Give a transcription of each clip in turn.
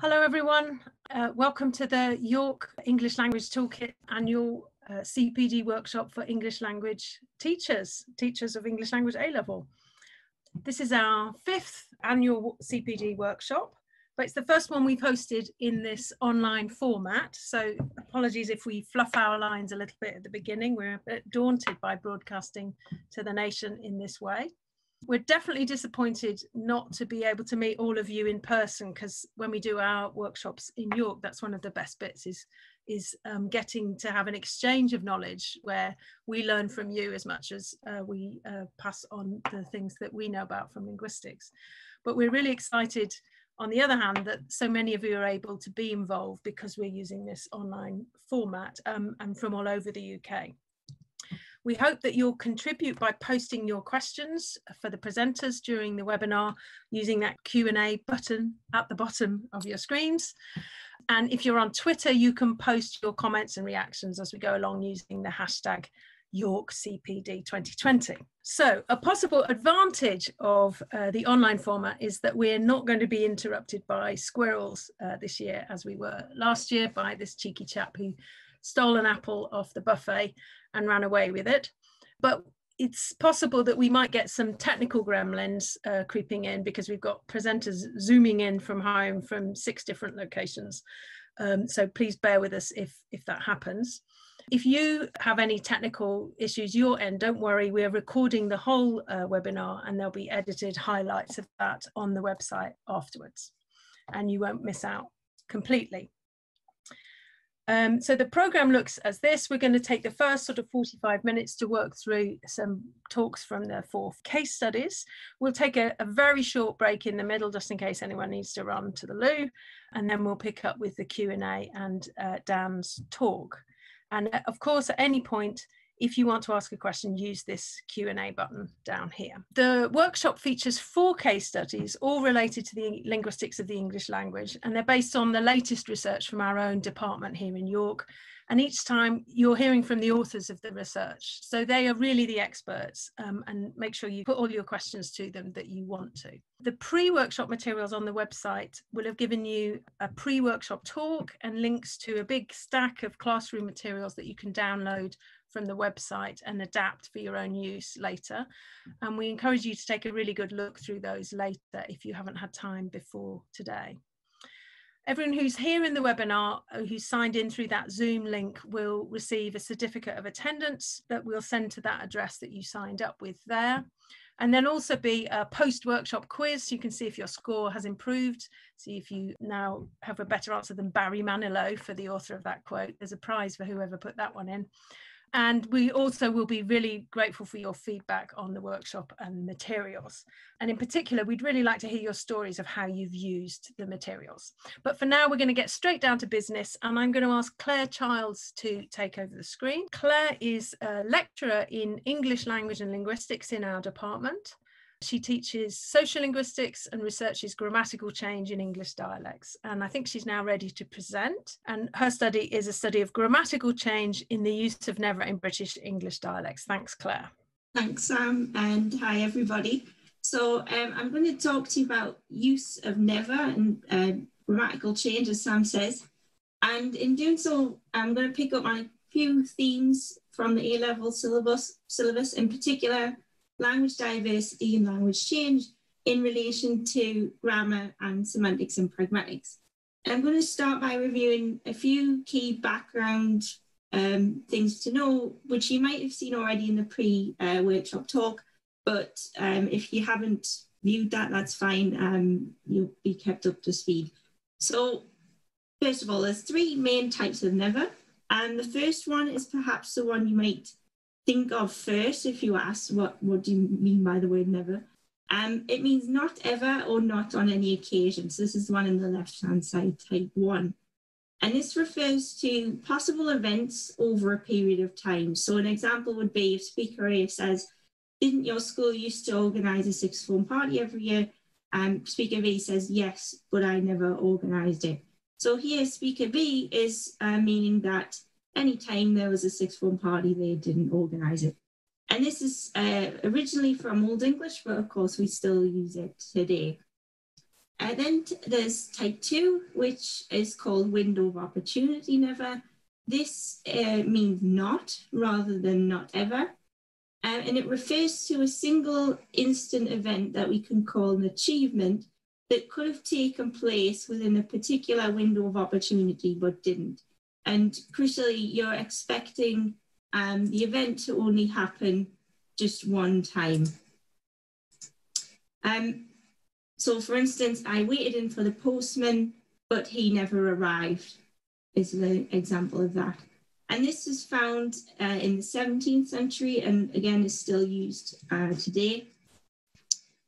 Hello everyone, uh, welcome to the York English Language Toolkit annual uh, CPD workshop for English language teachers, teachers of English language A-level. This is our fifth annual CPD workshop, but it's the first one we've hosted in this online format. So apologies if we fluff our lines a little bit at the beginning. We're a bit daunted by broadcasting to the nation in this way we're definitely disappointed not to be able to meet all of you in person because when we do our workshops in York, that's one of the best bits is is um, getting to have an exchange of knowledge where we learn from you as much as uh, we uh, pass on the things that we know about from linguistics. But we're really excited on the other hand that so many of you are able to be involved because we're using this online format um, and from all over the UK. We hope that you'll contribute by posting your questions for the presenters during the webinar using that Q&A button at the bottom of your screens. And if you're on Twitter, you can post your comments and reactions as we go along using the hashtag York CPD 2020. So a possible advantage of uh, the online format is that we're not going to be interrupted by squirrels uh, this year as we were last year by this cheeky chap who stole an apple off the buffet and ran away with it. But it's possible that we might get some technical gremlins uh, creeping in because we've got presenters zooming in from home from six different locations. Um, so please bear with us if, if that happens. If you have any technical issues your end, don't worry, we're recording the whole uh, webinar and there'll be edited highlights of that on the website afterwards. And you won't miss out completely. Um, so the program looks as this. We're going to take the first sort of 45 minutes to work through some talks from the four case studies. We'll take a, a, very short break in the middle just in case anyone needs to run to the loo. And then we'll pick up with the Q&A and uh, Dan's talk. And uh, of course, at any point, if you want to ask a question, use this Q&A button down here. The workshop features four case studies, all related to the linguistics of the English language, and they're based on the latest research from our own department here in York. And each time you're hearing from the authors of the research. So they are really the experts um, and make sure you put all your questions to them that you want to. The pre-workshop materials on the website will have given you a pre-workshop talk and links to a big stack of classroom materials that you can download from the website and adapt for your own use later. Mm. And we encourage you to take a really good look through those later if you haven't had time before today. Everyone who's here in the webinar uh, who signed in through that Zoom link will receive a certificate of attendance that we'll send to that address that you signed up with there. And then also be a post-workshop quiz so you can see if your score has improved, see if you now have a better answer than Barry Manilow for the author of that quote. There's a prize for whoever put that one in. And we also will be really grateful for your feedback on the workshop and materials. And in particular, we'd really like to hear your stories of how you've used the materials. But for now, we're going to get straight down to business. And I'm going to ask Claire Childs to take over the screen. Claire is a lecturer in English language and linguistics in our department. She teaches sociolinguistics and researches grammatical change in English dialects. And I think she's now ready to present. And her study is a study of grammatical change in the use of never in British English dialects. Thanks, Claire. Thanks, Sam, and hi, everybody. So um, I'm going to talk to you about use of never and uh, grammatical change, as Sam says. And in doing so, I'm going to pick up on a few themes from the A-level syllabus, syllabus, in particular language diversity and language change in relation to grammar and semantics and pragmatics. I'm going to start by reviewing a few key background um, things to know, which you might have seen already in the pre-workshop uh, talk, but um, if you haven't viewed that, that's fine. Um, you'll be kept up to speed. So first of all, there's three main types of never. And the first one is perhaps the one you might think of first if you ask what, what do you mean by the word never. Um, it means not ever or not on any occasion. So this is one in the left-hand side, type one. And this refers to possible events over a period of time. So an example would be if Speaker A says, didn't your school used to organise a sixth form party every year? Um, Speaker B says, yes, but I never organised it. So here Speaker B is uh, meaning that anytime there was a sixth form party, they didn't organise it. And this is uh, originally from Old English, but of course we still use it today. Uh, then there's type two, which is called window of opportunity never. This uh, means not rather than not ever. Uh, and it refers to a single instant event that we can call an achievement that could have taken place within a particular window of opportunity but didn't. And crucially, you're expecting um, the event to only happen just one time. Um, so for instance, I waited in for the postman, but he never arrived, is an example of that. And this was found uh, in the 17th century and again is still used uh, today.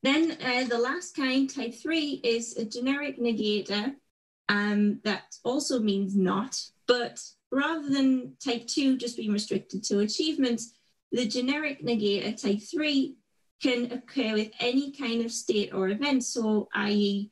Then uh, the last kind, type three, is a generic negator um, that also means not, but rather than type two just being restricted to achievements, the generic negator, type three, can occur with any kind of state or event, so i.e.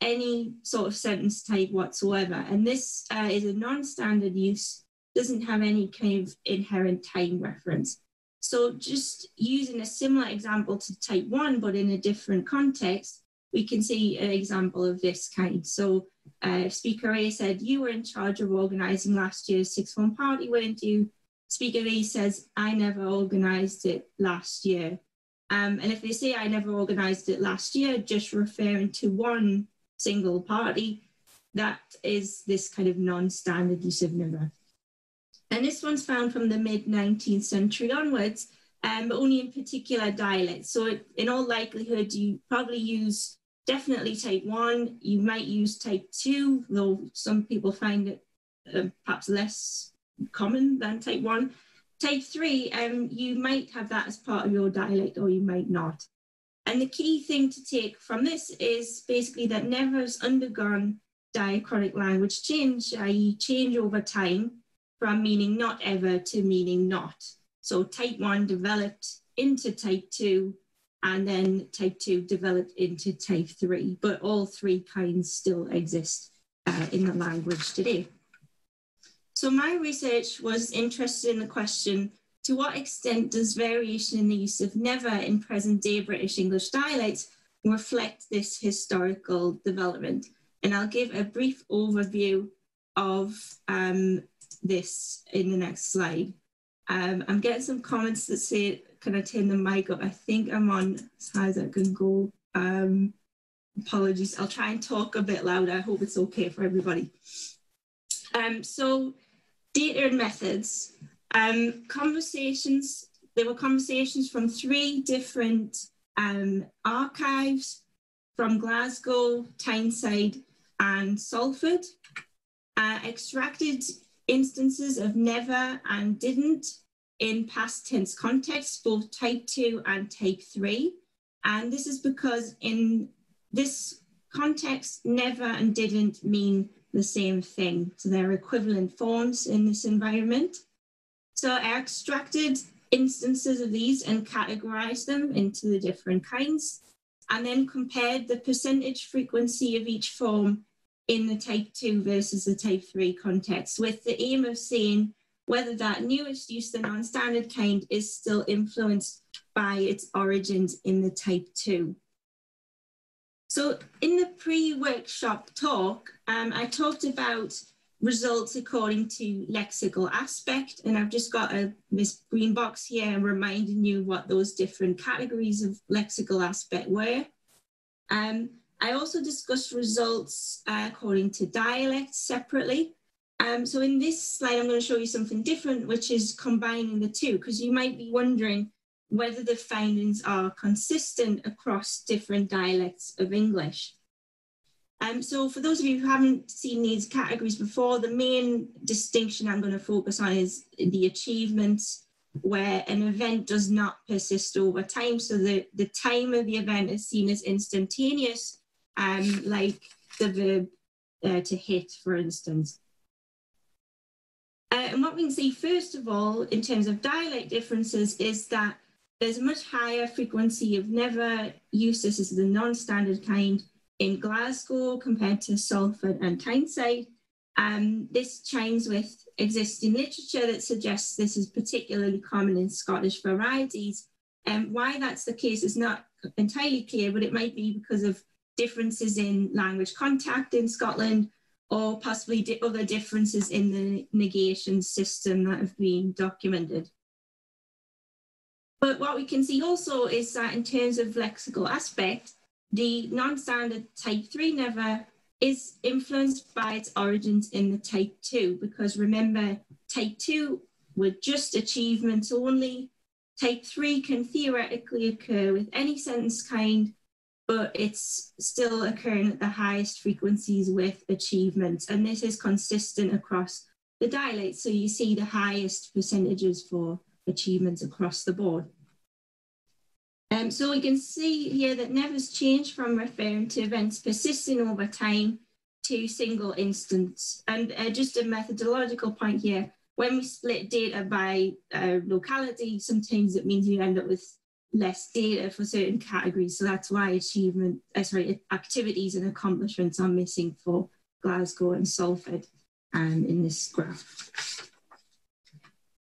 any sort of sentence type whatsoever. And this uh, is a non-standard use doesn't have any kind of inherent time reference. So just using a similar example to type one, but in a different context, we can see an example of this kind. So uh, Speaker A said, you were in charge of organizing last year's sixth form party, weren't you? Speaker B says, I never organized it last year. Um, and if they say I never organized it last year, just referring to one single party, that is this kind of non-standard use of never. And this one's found from the mid 19th century onwards, um, but only in particular dialects. So it, in all likelihood, you probably use definitely type one. You might use type two, though some people find it uh, perhaps less common than type one. Type three, um, you might have that as part of your dialect or you might not. And the key thing to take from this is basically that never has undergone diachronic language change, i.e. change over time, from meaning not ever to meaning not. So type one developed into type two, and then type two developed into type three, but all three kinds still exist uh, in the language today. So my research was interested in the question, to what extent does variation in the use of never in present day British English dialects reflect this historical development? And I'll give a brief overview of um, this in the next slide. Um, I'm getting some comments that say, I turn the mic up? I think I'm on as I can go. Um, apologies, I'll try and talk a bit louder. I hope it's okay for everybody. Um, so data and methods. Um, conversations, there were conversations from three different um, archives from Glasgow, Tyneside and Salford. Uh, extracted instances of never and didn't in past tense contexts, both type two and type three. And this is because in this context, never and didn't mean the same thing. So they're equivalent forms in this environment. So I extracted instances of these and categorized them into the different kinds, and then compared the percentage frequency of each form in the type 2 versus the type 3 context with the aim of seeing whether that newest use, the non-standard kind, is still influenced by its origins in the type 2. So in the pre-workshop talk, um, I talked about results according to lexical aspect, and I've just got a, this green box here reminding you what those different categories of lexical aspect were. Um, I also discussed results uh, according to dialect separately. Um, so in this slide, I'm going to show you something different, which is combining the two, because you might be wondering whether the findings are consistent across different dialects of English. Um, so for those of you who haven't seen these categories before, the main distinction I'm going to focus on is the achievements where an event does not persist over time. So the, the time of the event is seen as instantaneous, um, like the verb uh, to hit, for instance. Uh, and what we can see, first of all, in terms of dialect differences, is that there's a much higher frequency of never use. This is the non-standard kind in Glasgow compared to Salford and Tyneside. Um, this chimes with existing literature that suggests this is particularly common in Scottish varieties. And um, why that's the case is not entirely clear, but it might be because of differences in language contact in Scotland, or possibly di other differences in the negation system that have been documented. But what we can see also is that in terms of lexical aspect, the non-standard type 3 never is influenced by its origins in the type 2, because remember, type 2 were just achievements only. Type 3 can theoretically occur with any sentence kind but it's still occurring at the highest frequencies with achievements. And this is consistent across the dialects. So you see the highest percentages for achievements across the board. Um, so we can see here that Never's changed from referring to events persisting over time to single instance. And uh, just a methodological point here, when we split data by uh, locality, sometimes it means you end up with less data for certain categories. So that's why achievement, uh, sorry, activities and accomplishments are missing for Glasgow and Salford um, in this graph.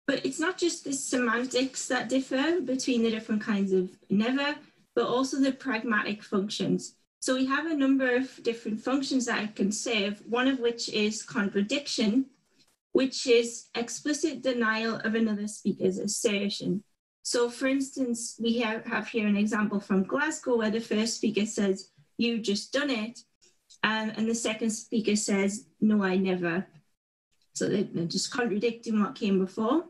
But it's not just the semantics that differ between the different kinds of never, but also the pragmatic functions. So we have a number of different functions that I can serve, one of which is contradiction, which is explicit denial of another speaker's assertion. So for instance, we have, have here an example from Glasgow where the first speaker says, you just done it. Um, and the second speaker says, no, I never. So they're just contradicting what came before.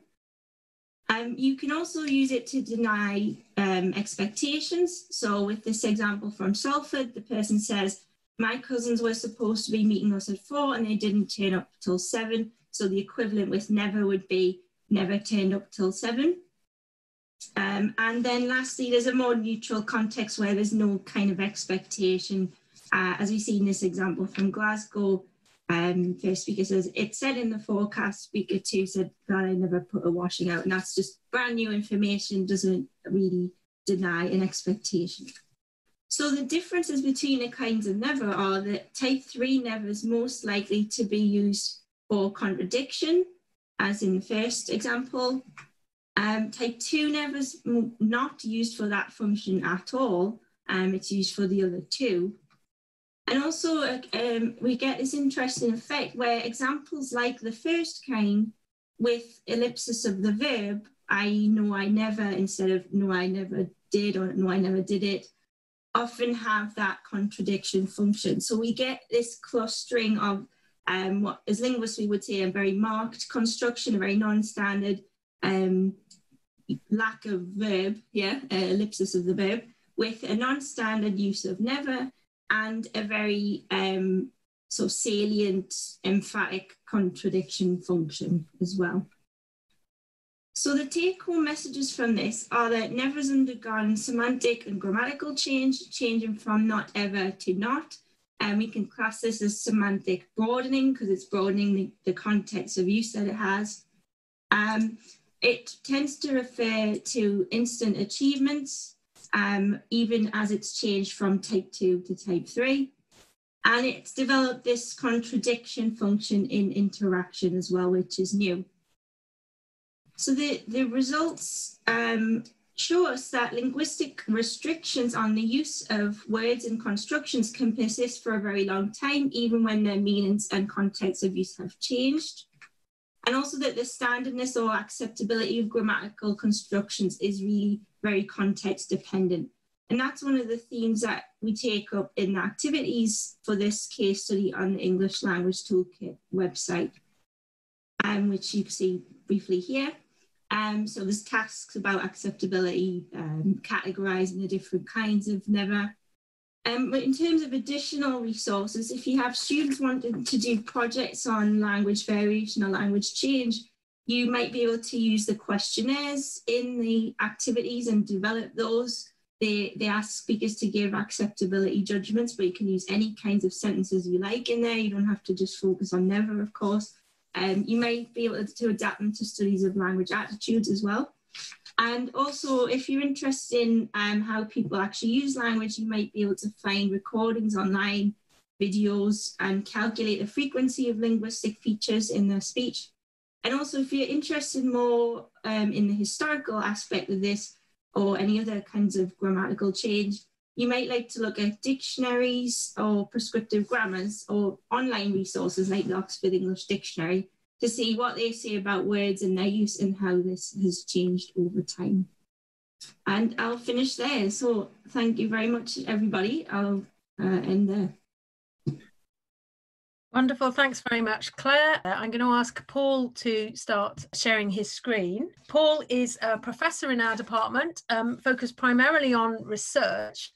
Um, you can also use it to deny um, expectations. So with this example from Salford, the person says, my cousins were supposed to be meeting us at four and they didn't turn up till seven. So the equivalent with never would be never turned up till seven. Um, and then lastly, there's a more neutral context where there's no kind of expectation. Uh, as we see in this example from Glasgow, um, first speaker says, it said in the forecast, speaker two said that I never put a washing out. And that's just brand new information, doesn't really deny an expectation. So the differences between the kinds of never are that type three never is most likely to be used for contradiction, as in the first example, um, type 2 never is not used for that function at all. Um, it's used for the other two. And also um, we get this interesting effect where examples like the first kind with ellipsis of the verb, I know I never instead of no I never did or no I never did it, often have that contradiction function. So we get this clustering of um, what as linguists we would say a very marked construction, a very non-standard um, lack of verb, yeah, uh, ellipsis of the verb, with a non-standard use of never and a very um, sort of salient, emphatic contradiction function as well. So the take-home messages from this are that never has undergone semantic and grammatical change, changing from not ever to not. And we can class this as semantic broadening because it's broadening the, the context of use that it has. Um, it tends to refer to instant achievements, um, even as it's changed from type 2 to type 3. And it's developed this contradiction function in interaction as well, which is new. So the, the results um, show us that linguistic restrictions on the use of words and constructions can persist for a very long time, even when their meanings and contexts of use have changed and also that the standardness or acceptability of grammatical constructions is really very context dependent. And that's one of the themes that we take up in the activities for this case study on the English Language Toolkit website, um, which you see briefly here. Um, so there's tasks about acceptability, um, categorizing the different kinds of never, um, but in terms of additional resources, if you have students wanting to do projects on language variation or language change, you might be able to use the questionnaires in the activities and develop those. They, they ask speakers to give acceptability judgments, but you can use any kinds of sentences you like in there. You don't have to just focus on never, of course. Um, you might be able to adapt them to studies of language attitudes as well. And also, if you're interested in um, how people actually use language, you might be able to find recordings online, videos, and calculate the frequency of linguistic features in their speech. And also, if you're interested more um, in the historical aspect of this or any other kinds of grammatical change, you might like to look at dictionaries or prescriptive grammars or online resources like the Oxford English Dictionary to see what they say about words and their use and how this has changed over time. And I'll finish there. So thank you very much, everybody. I'll uh, end there. Wonderful. Thanks very much, Claire. Uh, I'm going to ask Paul to start sharing his screen. Paul is a professor in our department, um, focused primarily on research.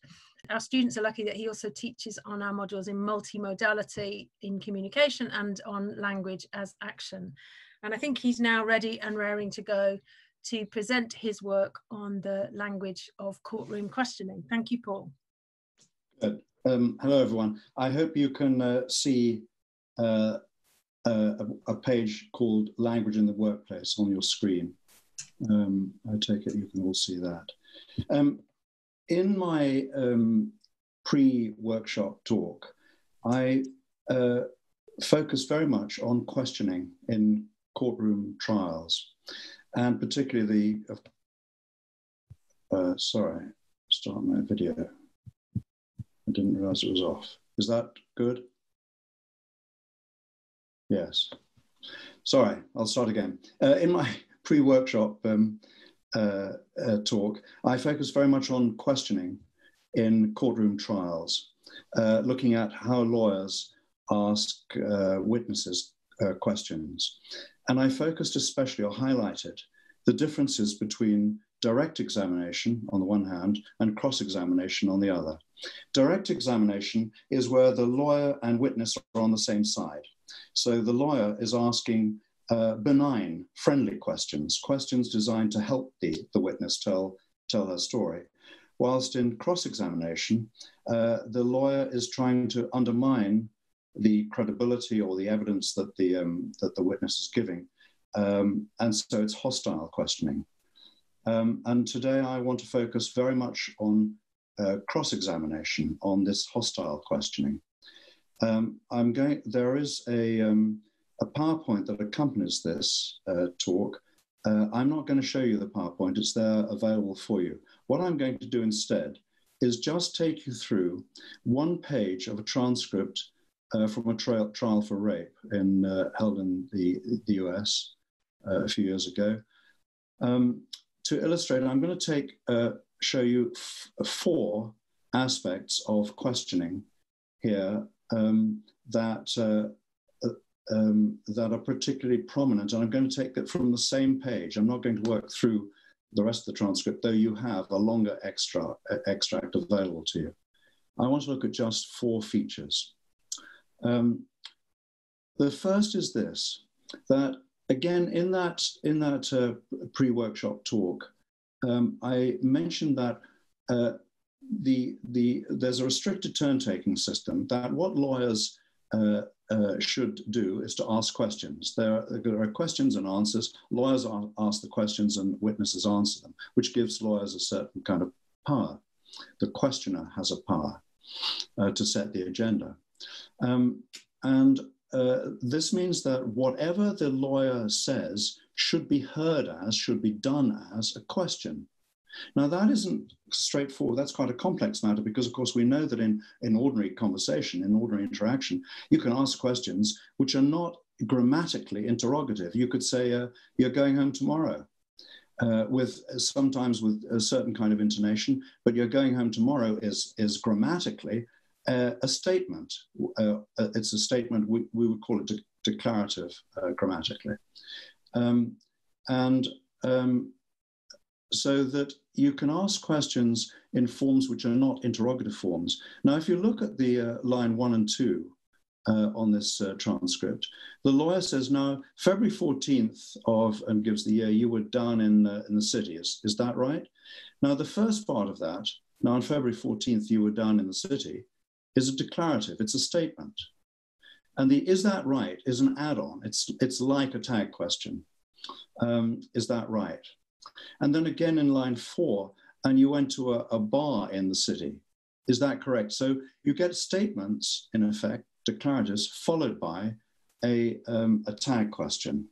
Our students are lucky that he also teaches on our modules in multimodality in communication and on language as action. And I think he's now ready and raring to go to present his work on the language of courtroom questioning. Thank you, Paul. Good. Um, hello, everyone. I hope you can uh, see uh, a, a, page called Language in the Workplace on your screen. Um, I take it you can all see that. Um, in my um, pre-workshop talk, I uh, focus very much on questioning in courtroom trials, and particularly the, uh, sorry, start my video. I didn't realize it was off. Is that good? Yes. Sorry, I'll start again. Uh, in my pre-workshop um, uh, uh, talk, I focus very much on questioning in courtroom trials, uh, looking at how lawyers ask uh, witnesses uh, questions. And I focused especially or highlighted the differences between direct examination on the one hand and cross-examination on the other. Direct examination is where the lawyer and witness are on the same side. So the lawyer is asking uh, benign, friendly questions, questions designed to help the, the witness tell, tell her story. Whilst in cross examination, uh, the lawyer is trying to undermine the credibility or the evidence that the, um, that the witness is giving. Um, and so it's hostile questioning. Um, and today I want to focus very much on uh, cross examination, on this hostile questioning. Um, I'm going, there is a, um, a PowerPoint that accompanies this uh, talk. Uh, I'm not going to show you the PowerPoint, it's there available for you. What I'm going to do instead is just take you through one page of a transcript uh, from a trial, trial for rape in, uh, held in the, the US uh, a few years ago. Um, to illustrate, I'm going to take, uh, show you four aspects of questioning here um, that um, that are particularly prominent. And I'm going to take that from the same page. I'm not going to work through the rest of the transcript, though you have a longer extra, uh, extract available to you. I want to look at just four features. Um, the first is this, that again, in that, in that uh, pre-workshop talk, um, I mentioned that uh, the, the, there's a restricted turn-taking system that what lawyers uh, uh, should do is to ask questions. There are, there are questions and answers. Lawyers ask the questions and witnesses answer them, which gives lawyers a certain kind of power. The questioner has a power uh, to set the agenda. Um, and uh, this means that whatever the lawyer says should be heard as, should be done as a question. Now, that isn't straightforward. That's quite a complex matter because, of course, we know that in, in ordinary conversation, in ordinary interaction, you can ask questions which are not grammatically interrogative. You could say, uh, You're going home tomorrow. Uh, with sometimes with a certain kind of intonation, but you're going home tomorrow is is grammatically uh, a statement. Uh, uh, it's a statement we, we would call it de declarative uh, grammatically, um, and um, so that you can ask questions in forms which are not interrogative forms. Now, if you look at the uh, line one and two uh, on this uh, transcript, the lawyer says, now, February 14th of, and gives the year, you were down in, in the city. Is, is that right? Now, the first part of that, now on February 14th, you were down in the city, is a declarative, it's a statement. And the is that right is an add on, it's, it's like a tag question. Um, is that right? And then again in line four, and you went to a, a bar in the city. Is that correct? So you get statements, in effect, declaratives, followed by a, um, a tag question.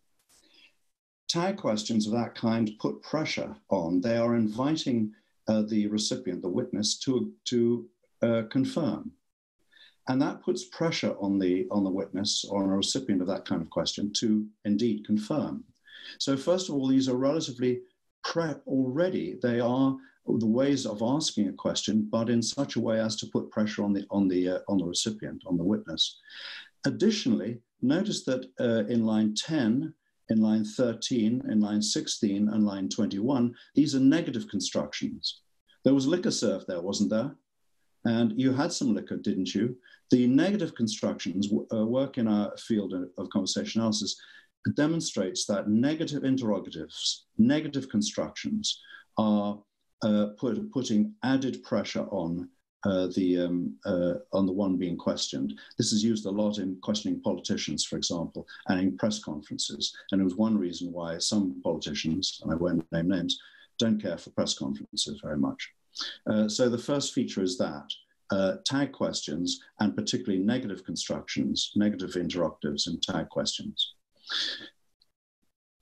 Tag questions of that kind put pressure on. They are inviting uh, the recipient, the witness, to, to uh, confirm. And that puts pressure on the, on the witness or on a recipient of that kind of question to indeed confirm. So first of all, these are relatively pre- already, they are the ways of asking a question, but in such a way as to put pressure on the, on the, uh, on the recipient, on the witness. Additionally, notice that uh, in line 10, in line 13, in line 16, and line 21, these are negative constructions. There was liquor served there, wasn't there? And you had some liquor, didn't you? The negative constructions uh, work in our field of conversation analysis demonstrates that negative interrogatives, negative constructions are uh, put, putting added pressure on uh, the um, uh, on the one being questioned. This is used a lot in questioning politicians, for example, and in press conferences. And it was one reason why some politicians, and I won't name names, don't care for press conferences very much. Uh, so the first feature is that. Uh, tag questions and particularly negative constructions, negative interrogatives in tag questions.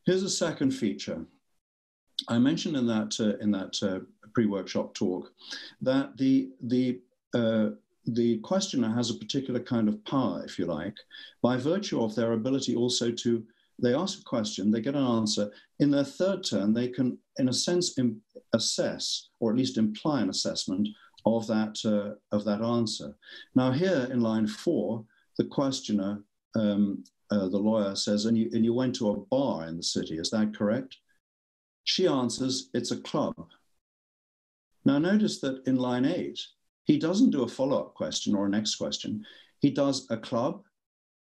Here's a second feature. I mentioned in that uh, in that uh, pre-workshop talk that the the uh, the questioner has a particular kind of power, if you like, by virtue of their ability also to they ask a question, they get an answer. In their third turn, they can, in a sense, assess or at least imply an assessment of that uh, of that answer. Now, here in line four, the questioner, um, uh, the lawyer says, and you and you went to a bar in the city. Is that correct? She answers, it's a club. Now, notice that in line eight, he doesn't do a follow up question or a next question. He does a club,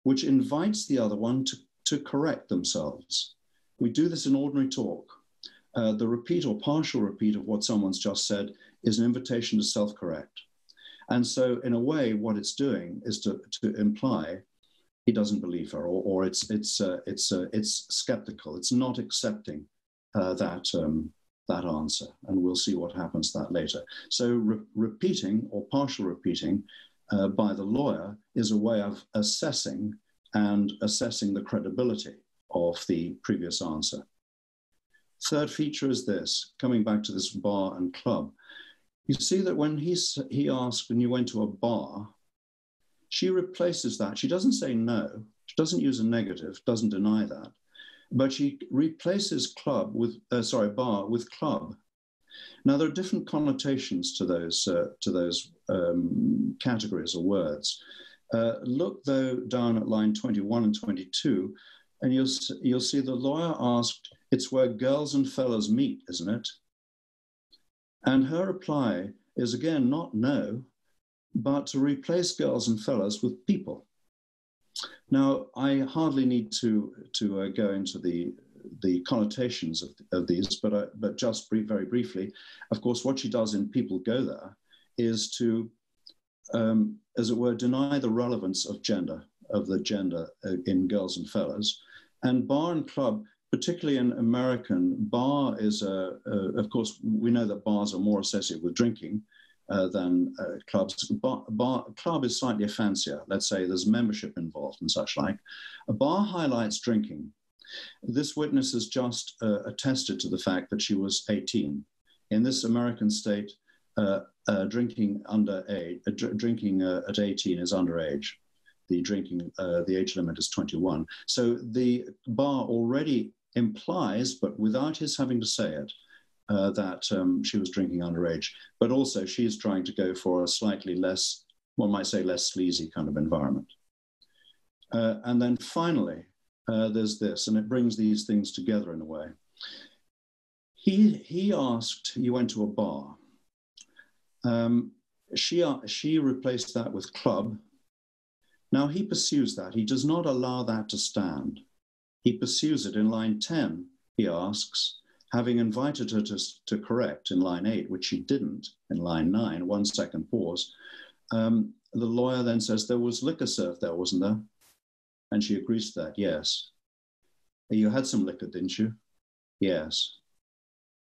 which invites the other one to, to correct themselves. We do this in ordinary talk. Uh, the repeat or partial repeat of what someone's just said is an invitation to self correct. And so, in a way, what it's doing is to, to imply he doesn't believe her, or, or it's, it's, uh, it's, uh, it's skeptical, it's not accepting uh, that, um, that answer. And we'll see what happens to that later. So re repeating or partial repeating uh, by the lawyer is a way of assessing and assessing the credibility of the previous answer. Third feature is this, coming back to this bar and club. You see that when he, he asked when you went to a bar, she replaces that. She doesn't say no. She doesn't use a negative, doesn't deny that but she replaces club with, uh, sorry, bar with club. Now there are different connotations to those uh, to those um, categories or words. Uh, look though down at line 21 and 22, and you'll you'll see the lawyer asked, "It's where girls and fellows meet, isn't it?" And her reply is again not no, but to replace girls and fellows with people. Now, I hardly need to, to uh, go into the, the connotations of, of these, but, uh, but just brief, very briefly, of course, what she does in People Go There is to, um, as it were, deny the relevance of gender, of the gender uh, in girls and fellows. And bar and club, particularly in American, bar is, a, of course, we know that bars are more associated with drinking, uh, than uh, clubs. Bar, bar, club is slightly fancier. Let's say there's membership involved and such like. A bar highlights drinking. This witness has just uh, attested to the fact that she was 18. In this American state, uh, uh, drinking under age, dr drinking at 18 is underage. The drinking, the age limit is 21. So the bar already implies, but without his having to say it, uh, that um, she was drinking underage, but also she's trying to go for a slightly less, one might say, less sleazy kind of environment. Uh, and then finally, uh, there's this, and it brings these things together in a way. He, he asked, you went to a bar. Um, she, she replaced that with club. Now he pursues that. He does not allow that to stand. He pursues it in line 10. He asks, having invited her to, to correct in line eight, which she didn't in line nine, one second pause, um, the lawyer then says, There was liquor served there, wasn't there? And she agrees to that, yes. You had some liquor, didn't you? Yes.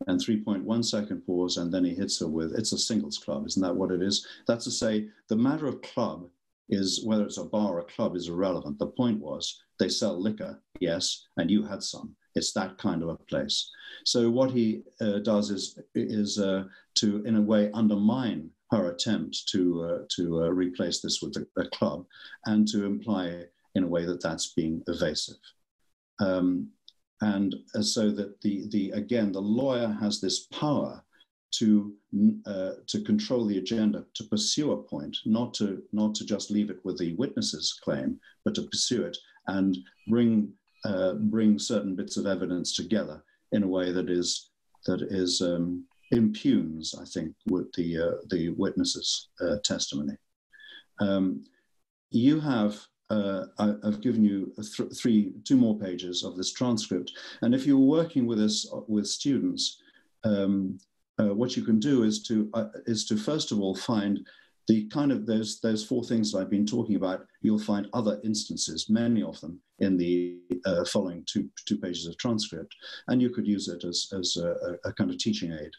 And 3.1 second pause, and then he hits her with, It's a singles club, isn't that what it is? That's to say, the matter of club is whether it's a bar or a club is irrelevant. The point was they sell liquor, yes, and you had some It's that kind of a place. So what he uh, does is is uh, to, in a way, undermine her attempt to uh, to uh, replace this with a, club, and to imply in a way that that's being evasive. Um, and uh, so that the the again the lawyer has this power to uh, to control the agenda, to pursue a point, not to not to just leave it with the witness's claim, but to pursue it and bring uh, bring certain bits of evidence together in a way that is that is um, impugns, I think, with the uh, the witness's uh, testimony. Um, you have. Uh, I, have given you th three, two more pages of this transcript, and if you're working with us with students, um, uh, what you can do is to uh, is to first of all find the kind of those those four things that I've been talking about. You'll find other instances, many of them, in the uh, following two two pages of transcript, and you could use it as as a, a kind of teaching aid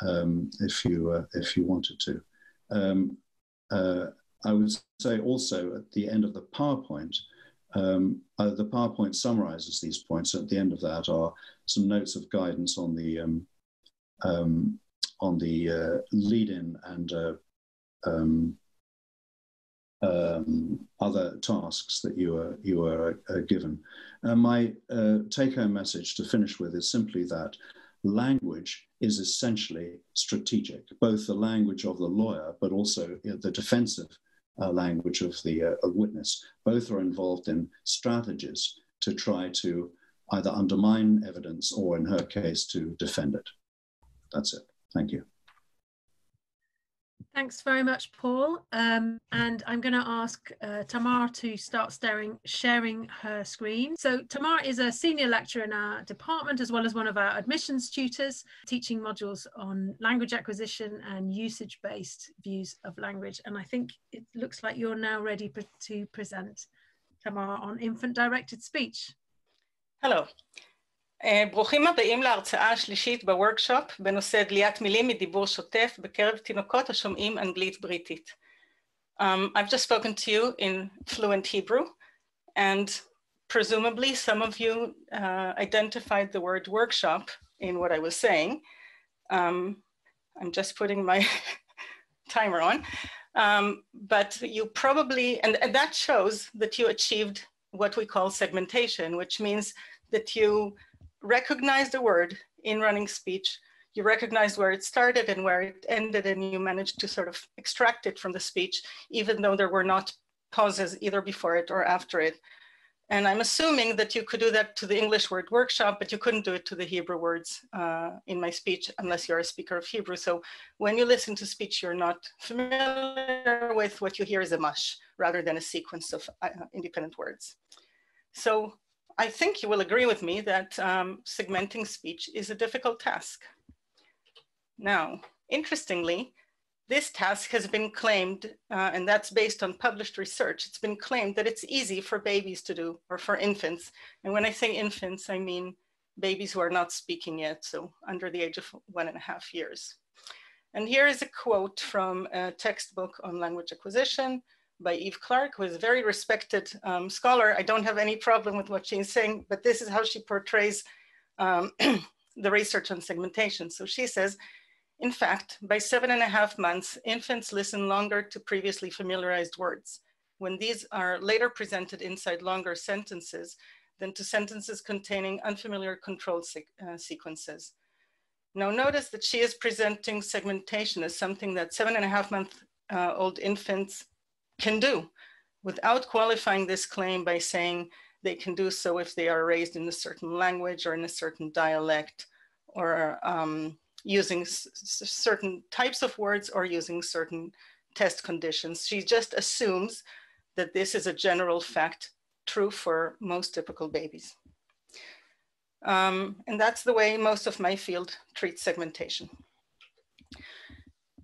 um, if you uh, if you wanted to. Um, uh, I would say also at the end of the PowerPoint. Um, uh, the PowerPoint summarizes these points. At the end of that are some notes of guidance on the um, um, on the uh, lead-in and uh, um, other tasks that you are you are uh, given. my uh, take-home message to finish with is simply that language is essentially strategic, both the language of the lawyer, but also the defensive uh, language of the uh, witness. Both are involved in strategies to try to either undermine evidence or, in her case, to defend it. That's it. Thank you. Thanks very much, Paul. Um, and I'm going to ask uh, Tamar to start staring, sharing her screen. So Tamar is a senior lecturer in our department, as well as one of our admissions tutors, teaching modules on language acquisition and usage-based views of language. And I think it looks like you're now ready to present, Tamar, on infant-directed speech. Hello. ברוכים הבאים להרצאה השלישית בוורקשופ בנושא דליית מילים מדיבור שוטף בקרב תינוקות השומעים אנגלית בריטית. Um, I've just spoken to you in fluent Hebrew and presumably some of you uh, identified the word workshop in what I was saying. Um, I'm just putting my timer on. Um, but you probably, and, and that shows that you achieved what we call segmentation, which means that you recognized the word in running speech, you recognize where it started and where it ended, and you managed to sort of extract it from the speech, even though there were not pauses either before it or after it. And I'm assuming that you could do that to the English word workshop, but you couldn't do it to the Hebrew words uh, in my speech unless you're a speaker of Hebrew. So when you listen to speech, you're not familiar with what you hear is a mush rather than a sequence of uh, independent words. So I think you will agree with me that um, segmenting speech is a difficult task. Now, interestingly, this task has been claimed, uh, and that's based on published research, it's been claimed that it's easy for babies to do, or for infants. And when I say infants, I mean babies who are not speaking yet, so under the age of one and a half years. And here is a quote from a textbook on language acquisition by Eve Clark, who is a very respected um, scholar. I don't have any problem with what she's saying, but this is how she portrays um, the research on segmentation. So she says, in fact, by seven and a half months, infants listen longer to previously familiarized words. When these are later presented inside longer sentences than to sentences containing unfamiliar control se uh, sequences. Now notice that she is presenting segmentation as something that seven and a half month uh, old infants can do without qualifying this claim by saying they can do so if they are raised in a certain language or in a certain dialect or um, using certain types of words or using certain test conditions. She just assumes that this is a general fact true for most typical babies. Um, and that's the way most of my field treats segmentation.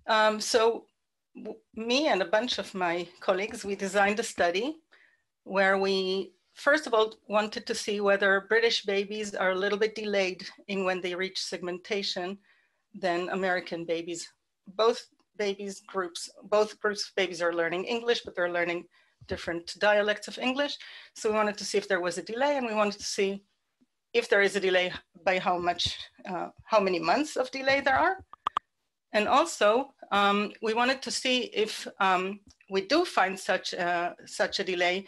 Um, so me and a bunch of my colleagues, we designed a study where we, first of all, wanted to see whether British babies are a little bit delayed in when they reach segmentation than American babies. Both babies groups, both groups of babies are learning English, but they're learning different dialects of English. So we wanted to see if there was a delay and we wanted to see if there is a delay, by how much, uh, how many months of delay there are. And also, um, we wanted to see if um, we do find such a, such a delay,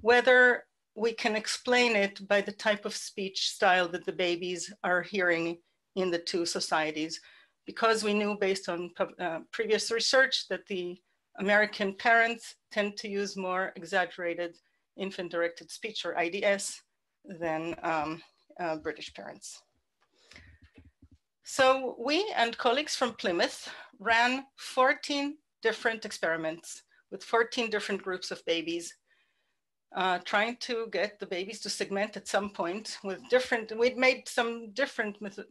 whether we can explain it by the type of speech style that the babies are hearing in the two societies. Because we knew based on uh, previous research that the American parents tend to use more exaggerated infant directed speech or IDS than um, uh, British parents. So we and colleagues from Plymouth ran 14 different experiments with 14 different groups of babies, uh, trying to get the babies to segment at some point with different, we'd made some different method,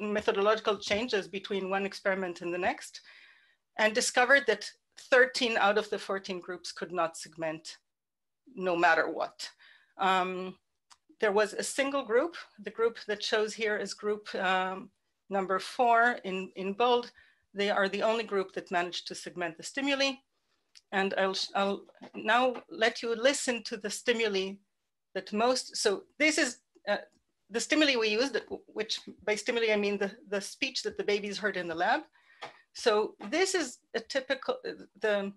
methodological changes between one experiment and the next, and discovered that 13 out of the 14 groups could not segment no matter what. Um, there was a single group, the group that shows here is group um, number four in, in bold. They are the only group that managed to segment the stimuli. And I'll, I'll now let you listen to the stimuli that most, so this is uh, the stimuli we used, which by stimuli I mean the, the speech that the babies heard in the lab. So this is a typical, the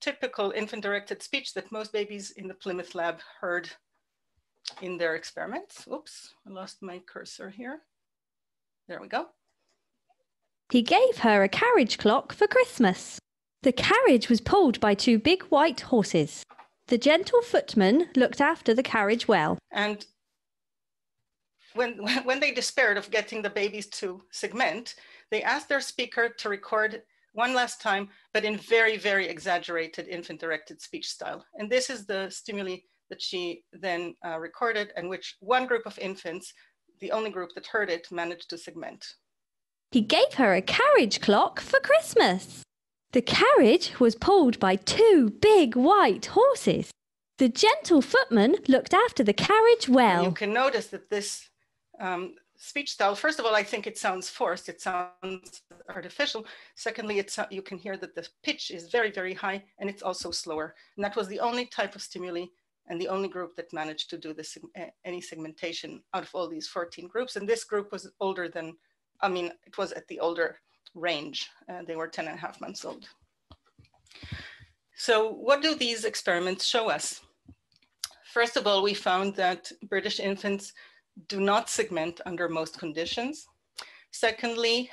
typical infant-directed speech that most babies in the Plymouth lab heard in their experiments. Oops, I lost my cursor here. There we go. He gave her a carriage clock for Christmas. The carriage was pulled by two big white horses. The gentle footman looked after the carriage well. And when, when they despaired of getting the babies to segment, they asked their speaker to record one last time, but in very, very exaggerated infant directed speech style. And this is the stimuli that she then uh, recorded and which one group of infants, the only group that heard it, managed to segment. He gave her a carriage clock for Christmas. The carriage was pulled by two big white horses. The gentle footman looked after the carriage well. You can notice that this um, speech style, first of all, I think it sounds forced, it sounds artificial. Secondly, it's, you can hear that the pitch is very, very high and it's also slower. And that was the only type of stimuli and the only group that managed to do this, any segmentation out of all these 14 groups. And this group was older than, I mean, it was at the older range. Uh, they were 10 and a half months old. So what do these experiments show us? First of all, we found that British infants do not segment under most conditions. Secondly,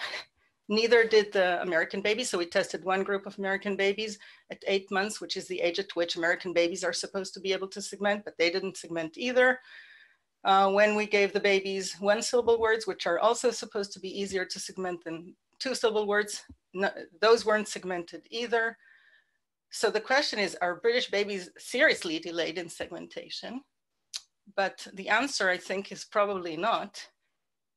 neither did the American babies. So we tested one group of American babies at eight months, which is the age at which American babies are supposed to be able to segment, but they didn't segment either. Uh, when we gave the babies one syllable words, which are also supposed to be easier to segment than two syllable words, no, those weren't segmented either. So the question is, are British babies seriously delayed in segmentation? But the answer, I think, is probably not.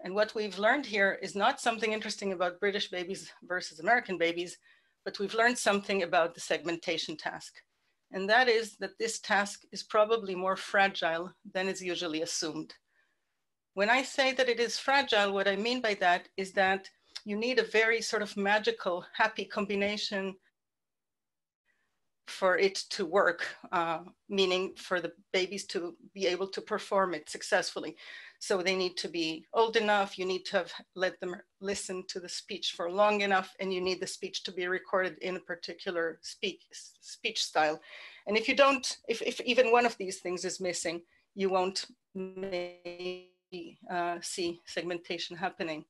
And what we've learned here is not something interesting about British babies versus American babies, but we've learned something about the segmentation task. And that is that this task is probably more fragile than is usually assumed. When I say that it is fragile, what I mean by that is that you need a very sort of magical, happy combination for it to work, uh, meaning for the babies to be able to perform it successfully. So they need to be old enough, you need to have let them listen to the speech for long enough, and you need the speech to be recorded in a particular speak, speech style. And if you don't, if, if even one of these things is missing, you won't uh, see segmentation happening.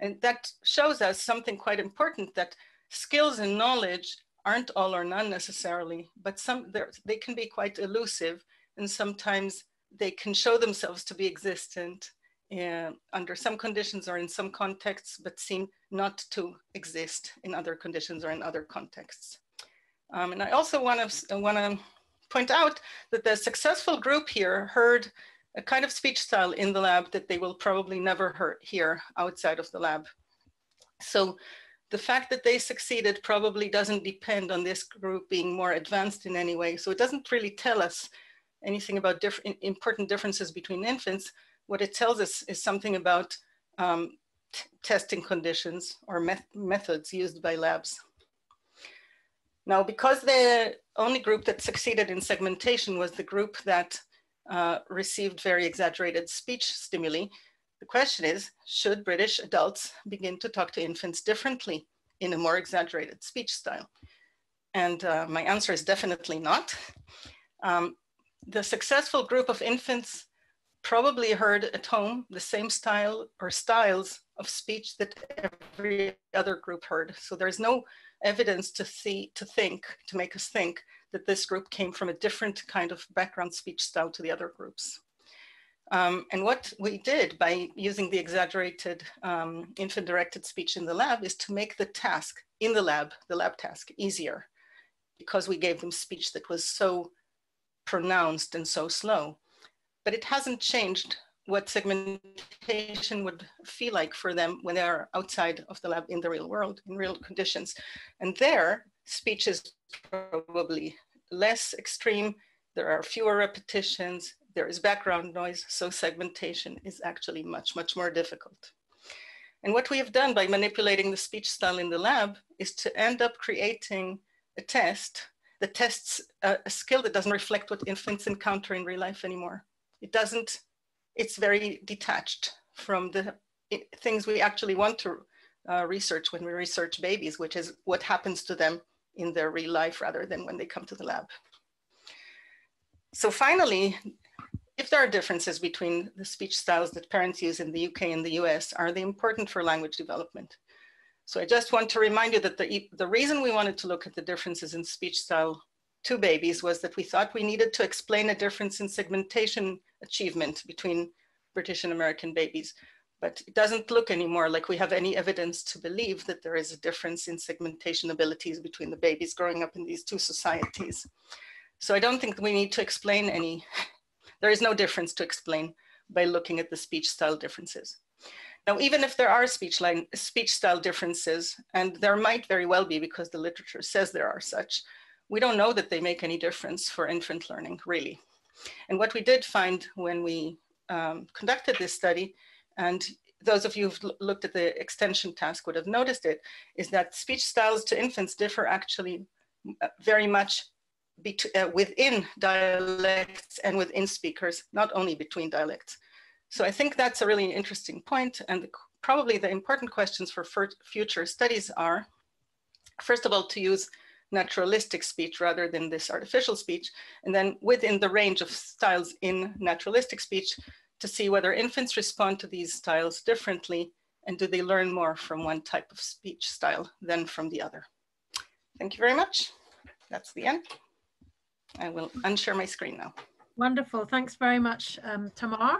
And that shows us something quite important that skills and knowledge aren't all or none necessarily, but some they can be quite elusive and sometimes they can show themselves to be existent under some conditions or in some contexts, but seem not to exist in other conditions or in other contexts. Um, and I also want to want to point out that the successful group here heard a kind of speech style in the lab that they will probably never hear outside of the lab. So the fact that they succeeded probably doesn't depend on this group being more advanced in any way. So it doesn't really tell us anything about different important differences between infants. What it tells us is something about um, testing conditions or met methods used by labs. Now, because the only group that succeeded in segmentation was the group that uh, received very exaggerated speech stimuli. The question is, should British adults begin to talk to infants differently in a more exaggerated speech style? And uh, my answer is definitely not. Um, the successful group of infants probably heard at home the same style or styles of speech that every other group heard. So there's no evidence to see, to think, to make us think that this group came from a different kind of background speech style to the other groups. Um, and what we did by using the exaggerated um, infant-directed speech in the lab is to make the task in the lab, the lab task, easier because we gave them speech that was so pronounced and so slow. But it hasn't changed what segmentation would feel like for them when they are outside of the lab in the real world, in real conditions. And there, speech is probably less extreme. There are fewer repetitions. There is background noise. So segmentation is actually much, much more difficult. And what we have done by manipulating the speech style in the lab is to end up creating a test that tests a, skill that doesn't reflect what infants encounter in real life anymore. It doesn't, it's very detached from the things we actually want to uh, research when we research babies, which is what happens to them in their real life rather than when they come to the lab. So finally, if there are differences between the speech styles that parents use in the UK and the US, are they important for language development? So I just want to remind you that the, the reason we wanted to look at the differences in speech style to babies was that we thought we needed to explain a difference in segmentation achievement between British and American babies but it doesn't look anymore like we have any evidence to believe that there is a difference in segmentation abilities between the babies growing up in these two societies. So I don't think we need to explain any, there is no difference to explain by looking at the speech style differences. Now, even if there are speech, line, speech style differences, and there might very well be because the literature says there are such, we don't know that they make any difference for infant learning, really. And what we did find when we um, conducted this study and those of you who've looked at the extension task would have noticed it, is that speech styles to infants differ actually uh, very much uh, within dialects and within speakers, not only between dialects. So I think that's a really interesting point, and probably the important questions for future studies are, first of all, to use naturalistic speech rather than this artificial speech, and then within the range of styles in naturalistic speech, to see whether infants respond to these styles differently and do they learn more from one type of speech style than from the other. Thank you very much. That's the end. I will unshare my screen now. Wonderful. Thanks very much, um, Tamar.